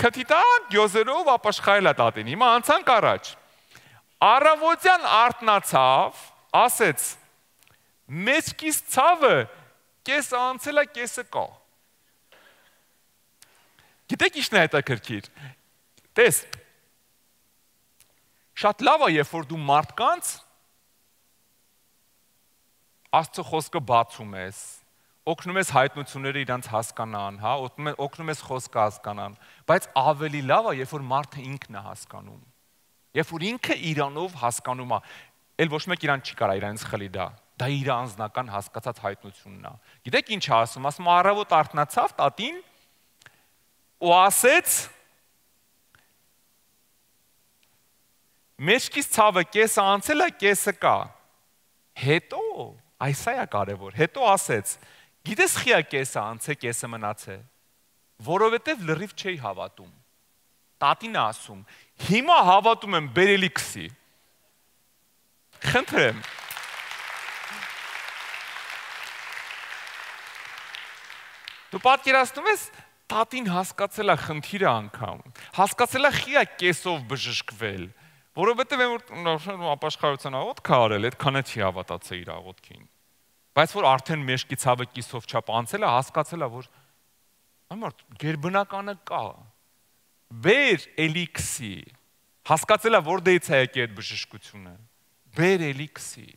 քթիտան գյոզերով ապաշխայելա տատին։ Հիմա անցանք առաջ։ Առավոտյան արտնացավ, ասեց. Մեջքիս ցավը կես անցելա, կեսը կա։ Գիտեք ինչն է հետաքրքիր։ Տես։ Շատ լավ է, երբ որ դու մարդկանց Աստծո խոսքը բացում ես, օգնում ես հայտնությունները իրանց հասկանան, հա, օգնում ես խոսքը հասկանան, բայց ավելի լավ է, երբ որ մարդը ինքն է հասկանում։ Երբ որ ինքը իրանով հասկանում է, ել ոչ մեկ իրան չի կարա իրանից խլի դա։ Դա իր անձնական հասկացած հայտնությունն է։ Գիտեք ինչ ասում, ասում առավոտ արթնացավ տատին ու ասեց Մեջքից ցավը կեսը անցել է, կեսը կա։ Հետո, այսա է կարևոր։ Հետո ասեց. Գիտես խիա կեսը անցե, կեսը մնացե։ Որովհետև լրիվ չէի հավատում։ Տատին ասում. Հիմա հավատում եմ բերելիքսի։ Խնդրեմ։ Դու պատկերացնում ես, տատին հասկացել է խնդիրը անգամ։ Հասկացել է խիա կեսով բժշկվել Որովհետև այն որ ապաշխարության աղոտ կա արել, այդքանը չի հավատացել իր աղոտքին։ Բայց որ արդեն մեջքի ցավը կիսով չափ անցել է, հասկացել է, որ ամառ գերբնականը կա։ Բեր էլիքսի։ Հասկացել է, որ դեից է եկել այդ բժշկությունը։ Բեր էլիքսի։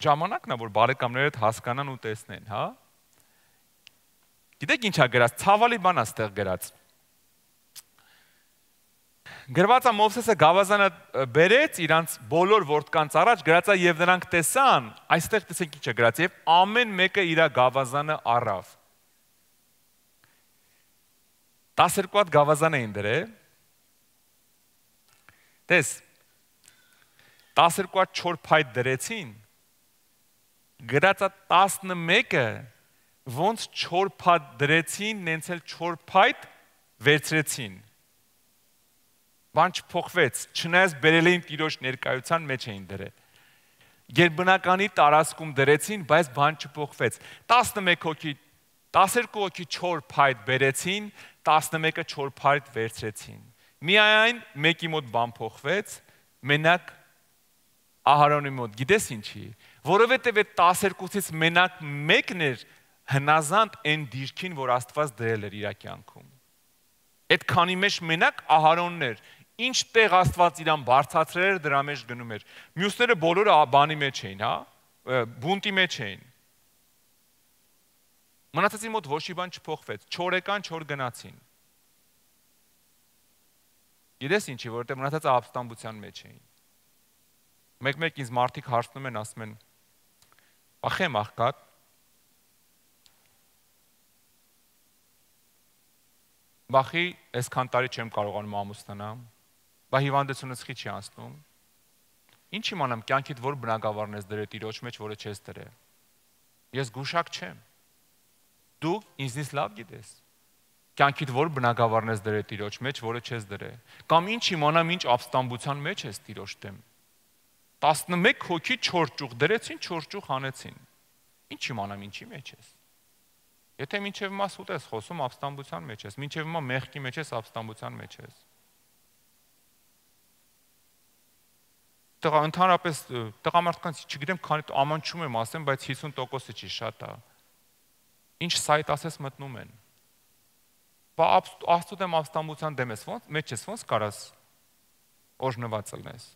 Ժամանակն է, որ բարեկամները այդ հասկանան ու տեսնեն, հա։ Գիտեք ինչա գրած, ցավալի բան է ստեղ գրած գրված է Մովսեսը գավազանը բերեց իրանց բոլոր որդկանց առաջ գրած է եւ նրանք տեսան այստեղ տեսեք ինչ է գրած եւ ամեն մեկը իր գավազանը առավ 12 հատ գավազան էին դրել տես 12 հատ չոր փայտ դրեցին գրած է 11-ը ոնց չոր փայտ դրեցին նենց էլ չոր փայտ վերցրեցին բան չփոխվեց, չնայած բերել էին տիրոջ ներկայության մեջ էին դրել։ Գերբնականի տարածքում դրեցին, բայց բան չփոխվեց։ 11 հոգի 12 հոգի 4 փայտ բերեցին, 11-ը 4 փայտ վերցրեցին։ Միայն մեկի մոտ բան փոխվեց, մենակ Ահարոնի մոտ։ Գիտես ինչի։ Որովհետև այդ 12-ից մենակ մեկն էր հնազանդ այն դիրքին, որ Աստված դրել էր իր կյանքում։ Այդ քանի մեջ մենակ Ահարոնն էր, ինչ տեղ Աստված իրան բարձացրել էր, դրա մեջ գնում էր։ Մյուսները բոլորը բանի մեջ էին, հա, բունտի մեջ էին։ Մնացածի մոտ ոչ մի բան չփոխվեց։ 4 եկան, 4 գնացին։ Գիտես ինչի, որովհետև մնացածը ապստամբության մեջ էին։ Մեկ-մեկ ինձ մարդիկ հարցնում են, ասում են. «Ախեմ աղքատ, Բախի այսքան տարի չեմ կարողանում ամուսնանալ Բա հիվանդությունից խի չի անցնում։ Ինչ իմանամ կյանքիդ որ բնակավարն ես դրել տիրոջ մեջ, որը չես դրել։ Ես գուշակ չեմ։ Դու ինձնից լավ գիտես։ Կյանքիդ որ բնակավարն ես դրել տիրոջ մեջ, որը չես դրել։ Կամ ինչ իմանամ ինչ ապստամբության մեջ ես տիրոջ դեմ։ 11 հոգի 4 ճուղ դրեցին, 4 ճուղ հանեցին։ Ինչ իմանամ ինչի մեջ ես։ Եթե մինչև մաս ուտ ես խոսում ապստամբության մեջ ես, մինչև մա մեղքի մեջ ես ապստամբության մեջ ես։ տղա ընդհանրապես տղամարդկանց չգիտեմ քանի ամանչում եմ ասեմ, բայց 50%-ը չի շատ է։ Ինչ սայթ ասես մտնում են։ Բա աստծո դեմ ապստամբության դեմ ես ոնց մեջ ես ոնց կարաս օրնված լնես։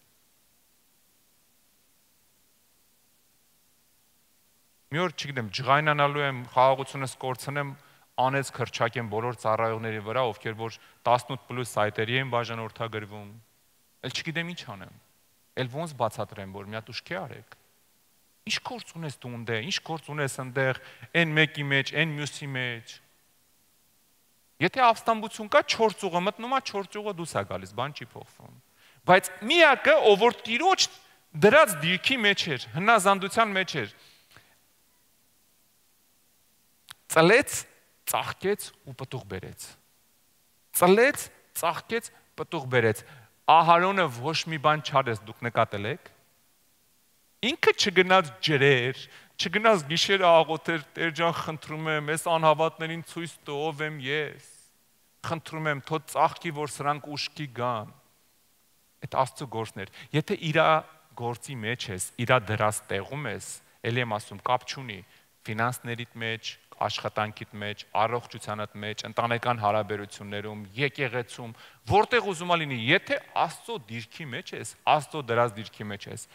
Մի օր չգիտեմ, ջղայնանալու եմ, խաղաղությունս կորցնեմ, անեց քրչակեմ բոլոր ծառայողների վրա, ովքեր որ 18+ սայթերի են բաժանորդագրվում։ Էլ չգիտեմ ինչ անեմ Էլ ոնց բացատրեմ, որ մի հատ ուշքի արեք։ Ինչ գործ ունես դու ունդե, ինչ գործ ունես այնտեղ, այն մեկի մեջ, այն մյուսի մեջ։ Եթե ապստամբություն կա 4 ծուղը մտնում է 4 ծուղը դուրս է գալիս, բան չի փոխվում։ Բայց միակը, ով որ տիրոջ դրած դիրքի մեջ էր, հնազանդության մեջ էր, ծլեց, ծաղկեց ու պտուղ բերեց։ Ծլեց, ծաղկեց, պտուղ բերեց Ահարոնը ոչ մի բան չարեց, դուք նկատել եք։ Ինքը չգնաց ջրեր, չգնաց գիշերը աղոթեր, Տեր ջան, խնդրում եմ, այս անհավատներին ցույց տո, ով եմ ես։ Խնդրում եմ, թո ծաղկի, որ սրանք ուշքի գան։ Այդ Աստծո գործն էր։ Եթե իրա գործի մեջ ես, իրա դրած տեղում ես, ելի եմ ասում, կապ չունի ֆինանսներիդ մեջ, աշխատանքիդ մեջ, առողջությանդ մեջ, ընտանեկան հարաբերություններում, եկեղեցում, որտեղ ուզում լինի, եթե Աստծո դիրքի մեջ ես, Աստծո դրած դիրքի մեջ ես,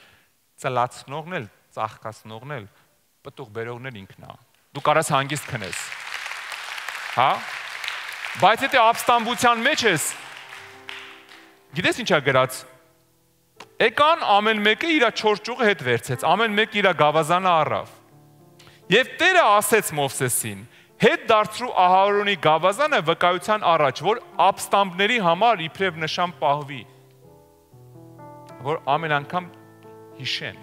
ծլացնողն էլ, ծաղկացնողն էլ, պտուղ բերողն էլ ինքն է։ Դու կարաս հանգիստ քնես։ Հա? Բայց եթե ապստամբության մեջ ես, Գիտես ինչա գրած։ Եկան ամեն մեկը իր 4 ճյուղը հետ վերցեց, ամեն մեկը իր գավազանը առավ։ Եվ Տերը ասեց Մովսեսին. հետ դարձրու Ահարոնի գավազանը վկայության առաջ, որ ապստամբների համար իբրև նշան պահվի, որ ամեն անգամ հիշեն։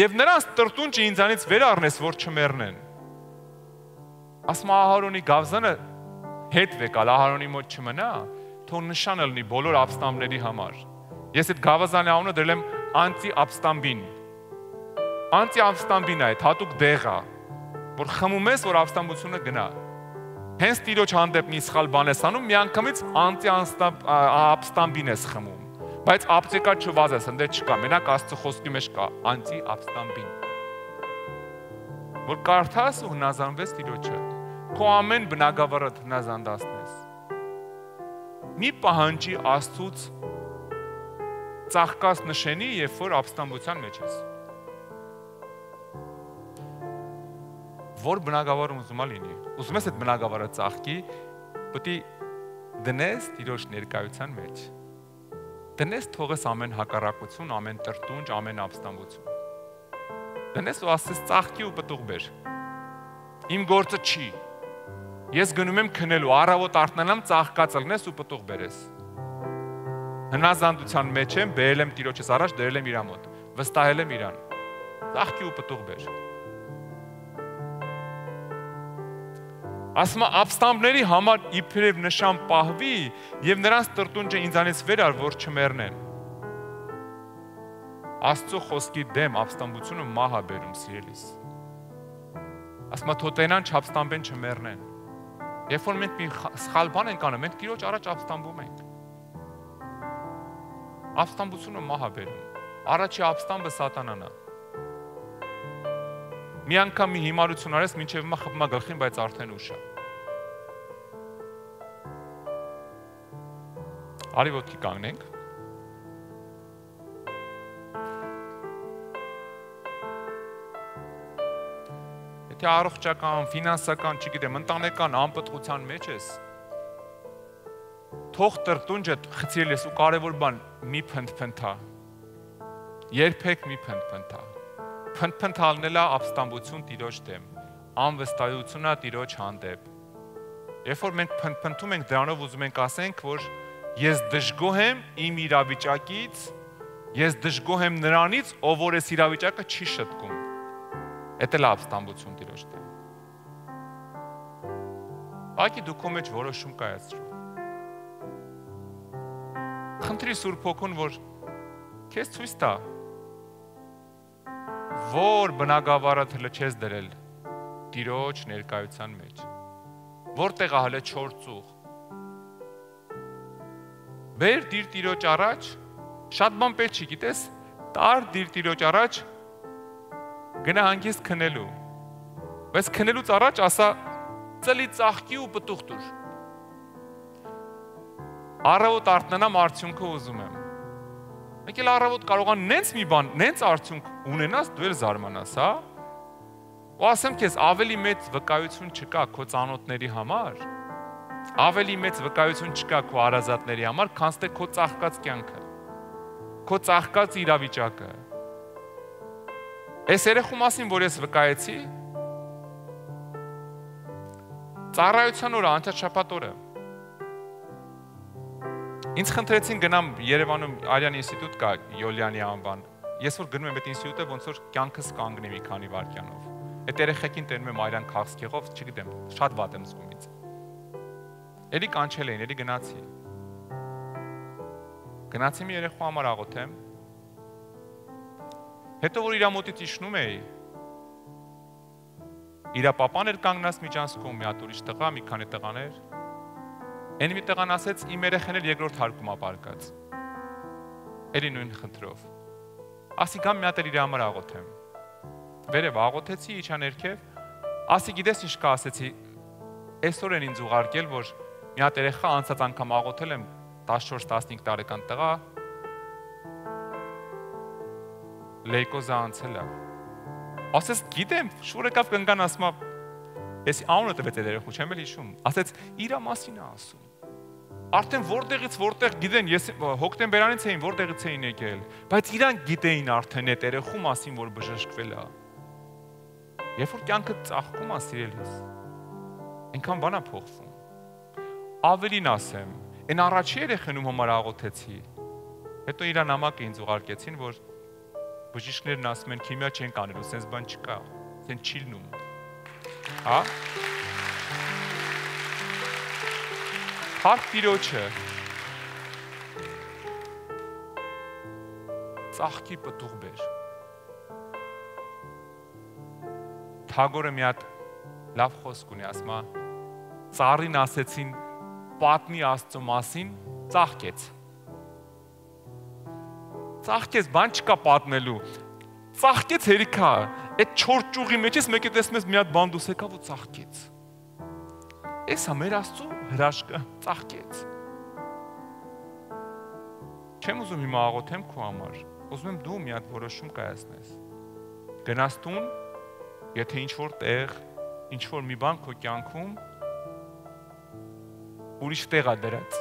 Եվ նրանց տրտունջը ինձանից վեր առնես, որ չմեռնեն։ Ասում Ահարոնի գավազանը հետ վեկալ Ահարոնի մոտ չմնա, թող նշանը լինի բոլոր ապստամբների համար։ Ես այդ գավազանի անունը դրել եմ անտի ապստամբին։ Անտի ապստամբին է, հատուկ դեղ է, որ խմում ես, որ ապստամբությունը գնա։ Հենց տիրոջ հանդեպ մի սխալ բան ես անում, միանգամից անտի ապստամբին ես խմում։ Բայց ապտեկա չվազես, ընդ չկա, մենակ Աստծո խոսքի մեջ կա անտի ապստամբին։ Որ կարդաս ու հնազանդվես տիրոջը, քո ամեն բնակավարը հնազանդացնես։ Մի պահանջի Աստծուց ծաղկած նշենի, երբ որ ապստամբության մեջ ես։ Որ բնակավարում ուզում ա լինի։ Ուզում ես այդ բնակավարը ծաղկի, պետք է դնես Տիրոջ ներկայության մեջ։ Դնես թողես ամեն հակառակություն, ամեն տրտունջ, ամեն ապստամբություն։ Դնես ու ասես ծաղկի ու պտուղ բեր։ Իմ գործը չի։ Ես գնում եմ քնելու, առավոտ արթնանամ, ծաղկած լնես ու պտուղ բերես հնազանդության մեջ եմ, բերել եմ Տիրոջս առաջ, դրել եմ իր մոտ, վստահել եմ իրան։ Ծաղկի ու պտուղ բեր։ ասում է ապստամբների համար իբրև նշան պահվի եւ նրանց տրտունջը ինձանից վեր ար որ չմեռնեն Աստծո խոսքի դեմ ապստամբությունը մահ է բերում սիրելիս ասում է թոտենան չապստամբեն չմեռնեն երբ որ մենք մի սխալ բան ենք անում մենք Տիրոջ առաջ ապստամբում ենք ապստամբությունը մահ է բերում առաջի ապստամբը սատանան է Մի անգամ մի հիմարություն արես, մինչև հիմա խփում է գլխին, բայց արդեն ուշ է։ Արի ոտքի կանգնենք։ Եթե առողջական, ֆինանսական, չգիտեմ, ընտանեկան անպտղության մեջ ես, թող տրտունջը խցիել ես ու կարևոր բան մի փնփնթա երբեք մի փնփնթա փնփնթալնելա ապստամբություն տիրոջ դեմ անվստահությունա տիրոջ հանդեպ երբ որ մենք փնփնթում ենք դրանով ուզում ենք ասենք որ ես դժգոհ եմ իմ իրավիճակից ես դժգոհ եմ նրանից ով որ այս իրավիճակը չի շտկում դա էլ ապստամբություն տիրոջ դեմ Ակի դու քո մեջ որոշում կայացրու Խնդրի Սուրբ Հոգուն, որ քեզ ցույց տա, որ բնակավարը թլը չես դրել Տիրոջ ներկայության մեջ։ Որտեղ է հələ 4 ծուղ։ Բեր դիր Տիրոջ առաջ, շատ բան պետք չի, գիտես, տար դիր Տիրոջ առաջ գնա հանգիստ քնելու։ Բայց քնելուց առաջ ասա ծլի ծաղկի ու պտուղ դուր առավոտ արթնանամ արդյունքը ուզում եմ։ Մեկ էլ առավոտ կարողան նենց մի բան, նենց արդյունք ունենաս, դու էլ զարմանաս, հա? Ու ասեմ քեզ, ավելի մեծ վկայություն չկա քո ծանոթների համար։ Ավելի մեծ վկայություն չկա քո արազատների համար, քան թե քո ծաղկած կյանքը։ Քո ծաղկած իրավիճակը։ Այս երեխու մասին, որ ես վկայեցի, ծառայության օրը, անցած շաբաթ օրը Ինձ խնդրեցին գնամ Երևանում Արյան ինստիտուտ կա Յոլյանի անվան։ Ես որ գնում եմ այդ ինստիտուտը ոնց որ կյանքս կանգնի մի քանի վայրկյանով։ Այդ երեխեքին տենում եմ Արյան քաղցկեղով, չգիտեմ, շատ վատ եմ զգում ինձ։ Էլի կանչել էին, էլի գնացի։ Գնացի մի երեխու համար աղոթեմ։ Հետո որ իր մոտից իջնում էի, իր papan էր կանգնած միջանցքում, մի հատ ուրիշ տղա, մի քանի տղաներ Այն մի տղան ասեց իմ երեխեն էլ երկրորդ հարկում ապարկած։ Էլի նույն խնդրով։ Ասի գամ մի հատ իր համար աղոթեմ։ Վերև աղոթեցի իջա ներքև։ Ասի գիտես ինչ կա ասեցի։ Այսօր են ինձ ուղարկել, որ մի հատ երեխա անցած անգամ աղոթել եմ 14-15 տարեկան տղա լեյկոզա անցել է։ Ասես գիտեմ, շուրը կավ կնկան ասма Ես անունը տվեց երեխու, չեմ էլ հիշում։ Ասեց իր մասին է ասում։ Արդեն որտեղից որտեղ գիտեն, ես հոկտեմբերանից էին որտեղից էին եկել, բայց իրանք գիտեին արդեն այդ երեխու մասին, որ բժշկվել է։ Երբ որ կյանքը ծաղկում է սիրելիս, այնքան բանա փոխվում։ Ավելին ասեմ, այն առաջի երեխենում համար աղոթեցի։ Հետո իր նամակը ինձ ուղարկեցին, որ բժիշկներն ասում են քիմիա չեն կանելու, sense բան չկա, sense չի լինում։ Հա? Հարկ տիրոջը ծաղկի պտուղ բեր։ Թագորը մի հատ լավ խոսք ունի, ասում է, ծառին ասեցին պատմի Աստծո մասին, ծաղկեց։ Ծաղկեց, բան չկա պատմելու։ Ծաղկեց հերիքա։ Այդ 4 ճյուղի մեջից մեկը տեսնում ես մի հատ բան դուս եկավ ու ծաղկեց։ Էսա մեր Աստծո հրաշքը ծաղկեց։ Չեմ ուզում հիմա աղոթեմ քո համար։ Ուզում եմ դու մի հատ որոշում կայացնես։ Գնաս տուն, եթե ինչ որ տեղ, ինչ որ մի բան քո կյանքում ուրիշ տեղ է դրած։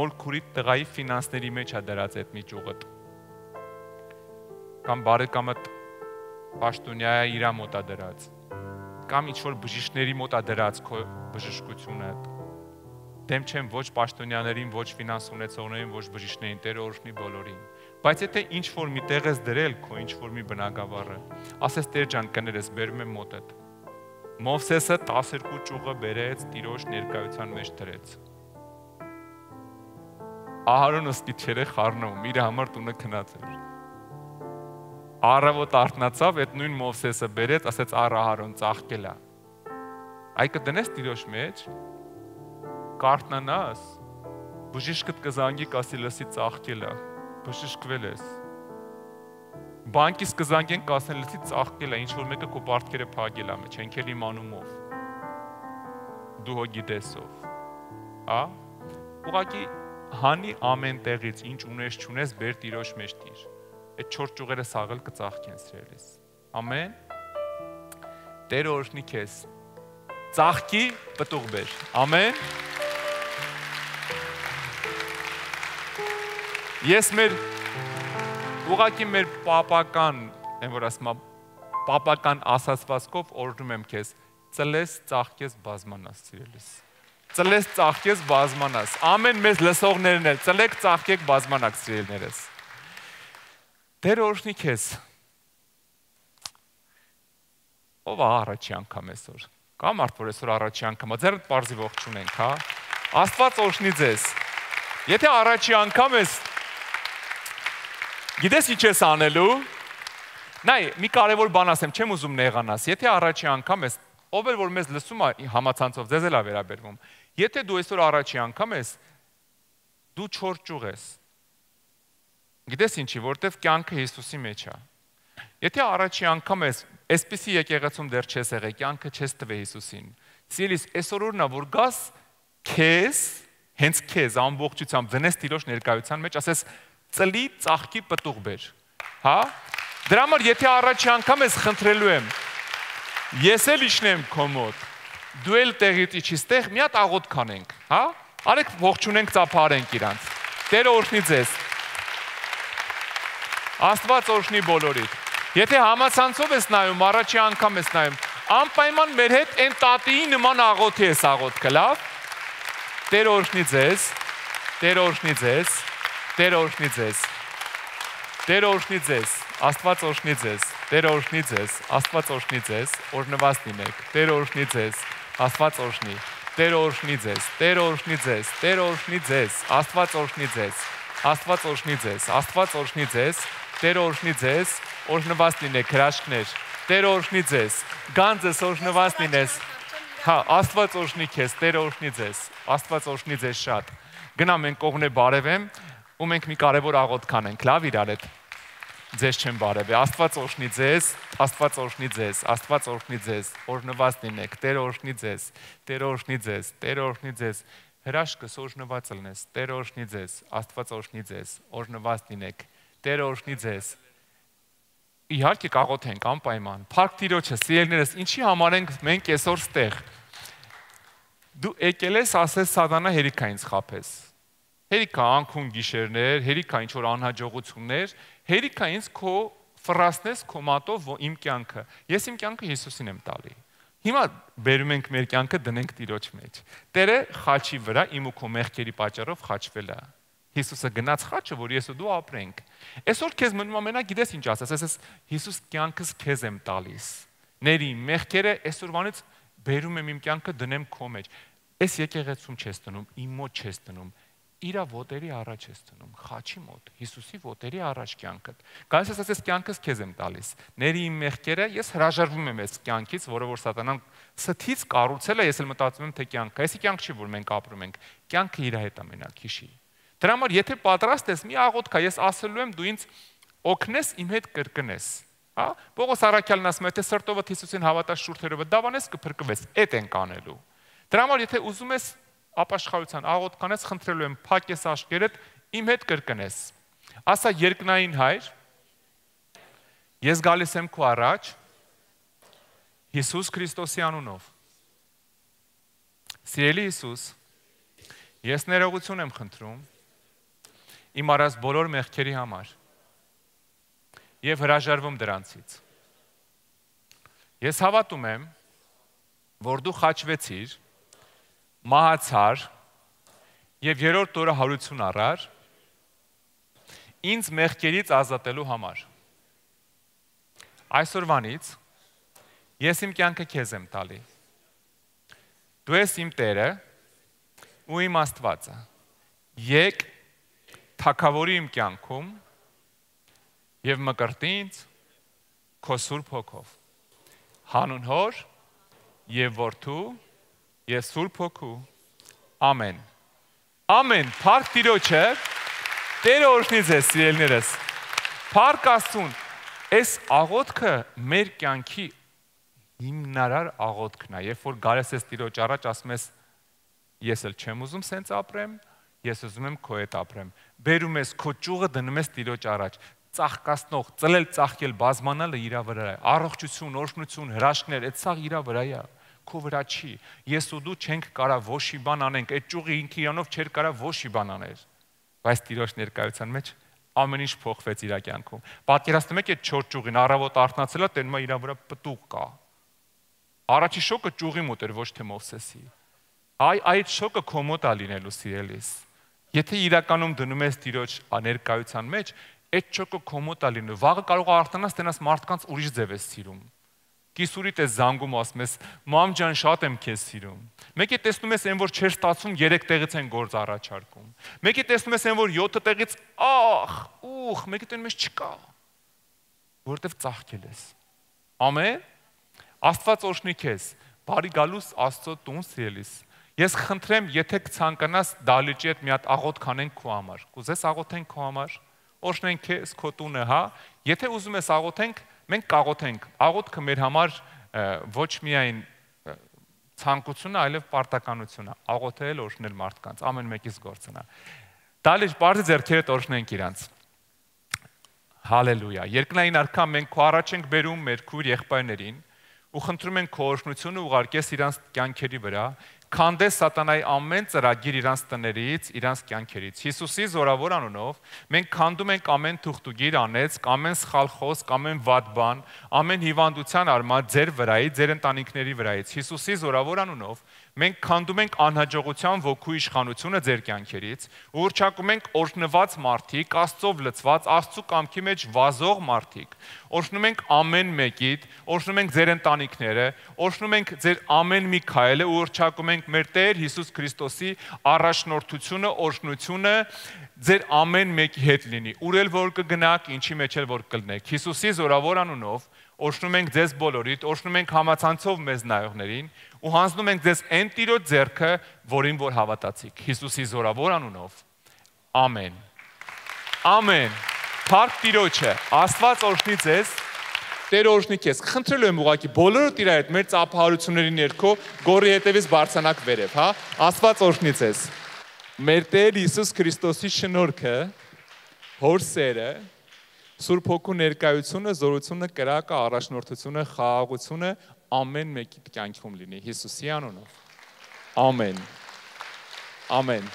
Մոլքուրի տղայի ֆինանսների մեջ է դրած այդ մի ճյուղը։ Կամ բարեկամը պաշտոնյա իր մոտ է դրած կամ ինչ որ բժիշկների մոտ է դրած քո բժշկությունը դեմ չեմ ոչ պաշտոնյաներին, ոչ ֆինանս ունեցողներին, ոչ բժիշկներին, Տերը օրհնի բոլորին։ Բայց եթե ինչ որ մի տեղ ես դրել քո ինչ որ մի բնակավարը, ասես Տեր ջան, կներես, բերում եմ մոտդ։ Մովսեսը 12 ճյուղը բերեց, տիրոջ ներկայության մեջ դրեց։ Ահարոնը սկիթերը խառնում, իր համար տունը քնած էր Առավոտ արթնացավ, այդ նույն Մովսեսը բերեց, ասեց Արահարոն ծաղկելա։ Այ կդնես տիրոջ մեջ, կարտնանաս, բժիշկդ կզանգի կասի լսի ծաղկելա, բժշկվել ես։ Բանկից կզանգեն կասեն լսի ծաղկելա, ինչ որ մեկը քո մեջ, հենք էլ իմանումով։ Դու հո գիտեսով։ Հա? Ուղղակի հանի ամեն տեղից ինչ ունես, չունես, բեր տիրոջ մեջ տիր այդ 4 ճյուղերը սաղել կծաղկեն սիրելիս։ Ամեն։ Տեր օրհնի քեզ։ Ծաղկի պտուղ բեր։ Ամեն։ Ես մեր ուղակի մեր պապական, այն որ ասում եմ, պապական ասացվածքով օրհնում եմ քեզ։ Ծլես, ծաղկես, բազմանաս սիրելիս։ Ծլես, ծաղկես, բազմանաս։ Ամեն մեզ լսողներն էլ ծլեք, ծաղկեք, բազմանաք սիրելիներս։ Տեր օրհնի քեզ։ Ով է առաջի անգամ այսօր։ Կա մարդ, որ այսօր առաջի անգամ, ձերդ բարձի ողջունենք, հա։ Աստված օրհնի ձեզ։ Եթե առաջի անգամ ես Գիտես ինչ ես անելու։ Նայ, մի կարևոր բան ասեմ, չեմ ուզում նեղանաս։ Եթե առաջի անգամ ես, ով էլ որ մեզ լսում է համացանցով, ձեզ էլ է վերաբերվում։ Եթե դու այսօր առաջի անգամ ես, դու 4 ճյուղ ես Գիտես ինչի, որտեվ կյանքը Հիսուսի մեջ է։ Եթե առաջի անգամ ես այսպիսի եկեղեցում դեռ չես եղել, կյանքը չես տվել Հիսուսին։ Սիրելիս, այսօր օրնա որ գաս քեզ, հենց քեզ ամբողջությամբ դնես Տիրոջ ներկայության մեջ, ասես ծլի ծաղկի պտուղ բեր։ Հա? Դրա համար եթե առաջի անգամ ես խնդրելու եմ, ես էլ իջնեմ քո մոտ։ Դու էլ տեղից իջիս տեղ, մի հատ աղոտ կանենք, հա? Արեք ողջունենք, ծափարենք իրանց։ Տերը օրհնի ձեզ։ Աստված օրհնի բոլորիդ։ Եթե համացանցով ես նայում, առաջի անգամ ես նայում, անպայման մեր հետ այն տատիի նման աղոթի ես աղոթքը, լավ։ Տեր օրհնի ձեզ, Տեր օրհնի ձեզ, Տեր օրհնի ձեզ։ Տեր օրհնի ձեզ, Աստված օրհնի ձեզ, Տեր օրհնի ձեզ, Աստված օրհնի ձեզ, օրնված լինեք։ Տեր օրհնի ձեզ, Աստված օրհնի։ Տեր օրհնի ձեզ, Տեր օրհնի ձեզ, Տեր օրհնի ձեզ, Աստված օրհնի ձեզ, Աստված օրհնի ձեզ, Աստված օրհնի ձեզ, Տեր օրհնի ձեզ, օրհնված լինեք հրաշքներ։ Տեր օրհնի ձեզ, գանձես օրհնված լինես։ Հա, Աստված օրհնի քեզ, Տեր օրհնի ձեզ։ Աստված օրհնի ձեզ շատ։ Գնա մենք կողմն է բարևեմ ու մենք մի կարևոր աղոթ կանենք, լավ իրար հետ։ Ձեզ չեմ բարևի։ Աստված օրհնի ձեզ, Աստված օրհնի ձեզ, Աստված օրհնի ձեզ։ Օրհնված լինեք, Տեր օրհնի ձեզ, Տեր օրհնի ձեզ, Տեր օրհնի ձեզ։ Հրաշքս օրհնված լինես, Տեր օրհնի ձեզ, Աստված օրհնի ձեզ, օրհնված լինեք։ Տերը օրհնի ձեզ։ Իհարկե կաղոթենք անպայման։ Փառք Տիրոջը, սիրելիներս, ինչի համար ենք մենք այսօր ստեղ։ Դու եկել ես ասես սատանա հերիքա ինձ խափես։ Հերիքա անքուն գիշերներ, հերիքա ինչ որ անհաջողություններ, հերիքա ինձ քո ֆրասնես քո մատով իմ կյանքը։ Ես իմ կյանքը Հիսուսին եմ տալի։ Հիմա բերում ենք մեր կյանքը դնենք Տիրոջ մեջ։ Տերը խաչի վրա իմ ու քո մեղքերի պատճառով խաչվել է։ Հիսուսը գնաց խաչը, որ ես ու դու ապրենք։ Այսօր քեզ մնում ամենա գիտես ինչ ասես, ասես Հիսուս կյանքս քեզ եմ տալիս։ Ների մեղքերը այսօրվանից բերում եմ իմ կյանքը դնեմ քո մեջ։ Այս եկեղեցում չես տնում, իմ մոտ չես տնում, իրա ոտերի առաջ ես տնում, խաչի մոտ, Հիսուսի ոտերի առաջ կյանքդ։ Գալիս ես ասես կյանքս քեզ եմ տալիս։ Ների իմ մեղքերը, ես հրաժարվում եմ այս կյանքից, որը որ սատանան սթից կառուցել է, ես էլ մտածում եմ թե կյանքը, այսի կյանք չի, որ մենք ապրում ենք։ Կյանքը իր հետ է մենակ հիշի։ Դրա համար եթե պատրաստ ես, մի աղոթք ես ասելու եմ դու ինձ օգնես իմ հետ կրկնես։ Հա? Պողոս Արաքյալն ասում է, թե սրտովդ Հիսուսին հավատաս շուրթերովը դավանես կփրկվես։ Էդ ենք անելու։ Դրա համար եթե ուզում ես ապաշխարության աղոթ կանես, խնդրելու եմ փակես աշկերդ, իմ հետ կրկնես։ Ասա երկնային հայր, ես գալիս եմ քո առաջ Հիսուս Քրիստոսի անունով։ Սիրելի Հիսուս, ես ներողություն եմ խնդրում իմ արած բոլոր մեղքերի համար եւ հրաժարվում դրանցից։ Ես հավատում եմ, որ դու խաչվեցիր մահացար եւ երրորդ օրը հարություն առար ինձ մեղքերից ազատելու համար։ Այսօրվանից ես իմ կյանքը քեզ եմ տալի։ Դու ես իմ Տերը ու իմ Աստվածը։ Եկ թակավորի իմ կյանքում եւ մկրտի ինձ քո սուրբ հոգով։ Հանուն հոր եւ որդու Ես Սուրբ Հոգու։ Ամեն։ Ամեն։ Փառք Տիրոջը։ Տերը օրհնի ձեզ, սիրելիներս։ Փառք Աստծուն։ Այս աղոթքը մեր կյանքի հիմնարար աղոթքն է։ Երբ որ գալիս ես Տիրոջ առաջ, ասում ես ես էլ չեմ ուզում սենց ապրեմ, ես ուզում եմ քո հետ ապրեմ։ Բերում ես քո ճյուղը դնում ես Տիրոջ առաջ ծաղկացնող, ծլել ծաղկել բազմանալը իրա վրա է։ Առողջություն, օրհնություն, հրաշքներ, այդ սաղ իրա վրա է քո վրա չի։ Ես ու դու չենք կարա ոչի բան անենք, այդ ճյուղի ինքը իրանով չէր կարա ոչի բան անել։ Բայց Տիրոջ ներկայության մեջ ամեն ինչ փոխվեց իր կյանքում։ Պատկերացնում եք այդ 4 ճյուղին առավոտ արթնացելա, տենում է իր վրա պտուղ կա։ Առաջի շոկը ճյուղի մոտ էր, ոչ թե Մովսեսի։ Այ այդ շոկը քո մոտ է լինելու սիրելիս։ Եթե իրականում դնում ես Տիրոջ ներկայության մեջ, այդ շոկը քո մոտ է լինելու։ Վաղը կարող է արթնանաս, տենաս մարդկանց ուրիշ ձև ես սիրում Կիսուրիդ է զանգում ասում ես, «Մամ ջան, շատ եմ քեզ սիրում»։ Մեկի տեսնում ես այն որ չեր ստացում 3 տեղից են գործ առաջարկում։ Մեկի տեսնում ես այն որ 7 տեղից ախ, ուխ, մեկի տենում ես չկա։ Որտեվ ծաղկել ես։ Ամեն։ Աստված օրհնի քեզ։ Բարի գալուս Աստծո տուն սիրելիս։ Ես խնդրեմ, եթե կցանկանաս դալիճի հետ մի հատ աղոթ կանենք քո համար։ Կուզես աղոթենք քո համար։ Օրհնենք քեզ քո տունը, հա։ Եթե ուզում ես աղոթենք, մենք կաղոթենք։ Աղոթքը մեր համար ոչ միայն ցանկություն է, այլև պարտականություն է։ Աղոթել, օրհնել մարդկանց, ամեն մեկից գործն է։ Դալիճ բարձր ձեռքերը օրհնենք իրանց։ Հալելույա։ Երկնային արքա մենք քո առաջ ենք բերում մեր քույր եղբայրներին ու խնդրում ենք քո օրհնությունը ուղարկես իրանց կյանքերի վրա քանդես սատանայի ամեն ծրագիր իրանց տներից, իրանց կյանքերից։ Հիսուսի զորավոր անունով մենք քանդում ենք ամեն թուղթուգիր անեց, ամեն սխալ խոսք, ամեն վատ բան, ամեն հիվանդության արմատ ձեր վրայից, ձեր ընտանիքների վրայից։ Հիսուսի զորավոր անունով Մենք քանդում ենք անհաջողության ոգու իշխանությունը ձեր կյանքերից, ուղղչակում ենք օրհնված մարդիկ, Աստծով լցված, Աստծու կամքի մեջ վազող մարդիկ։ Օրհնում ենք ամեն մեկիդ, օրհնում ենք ձեր ընտանիքները, օրհնում ենք ձեր ամեն մի քայլը, ուղղչակում ենք մեր Տեր Հիսուս Քրիստոսի առաջնորդությունը, օրհնությունը ձեր ամեն մեկի հետ լինի։ Ուրել որ կգնաք, ինչի մեջ էլ որ կլնեք։ Հիսուսի զորավոր անունով օրհնում ենք ձեզ բոլորիդ, օրհնում ենք համացանցով մեզ նայողներին ու հանձնում ենք ձեզ այն տիրոջ ձեռքը, որին որ հավատացիք։ Հիսուսի զորավոր անունով։ Ամեն։ Ամեն։ Փառք Տիրոջը։ Աստված օրհնի ձեզ։ Տեր օրհնի քեզ։ Խնդրելու եմ ուղակի բոլորը տիրա այդ մեր ծափահարությունների ներքո գորի հետևից բարձանակ վերև, հա։ Աստված օրհնի ձեզ։ Մեր Տեր Հիսուս Քրիստոսի շնորհքը, հոր սերը, Սուրբ Հոգու ներկայությունը, զորությունը, կրակը, առաջնորդությունը, խաղաղությունը ամեն մեկի կյանքում լինի Հիսուսի անունով։ Ամեն։ Ամեն։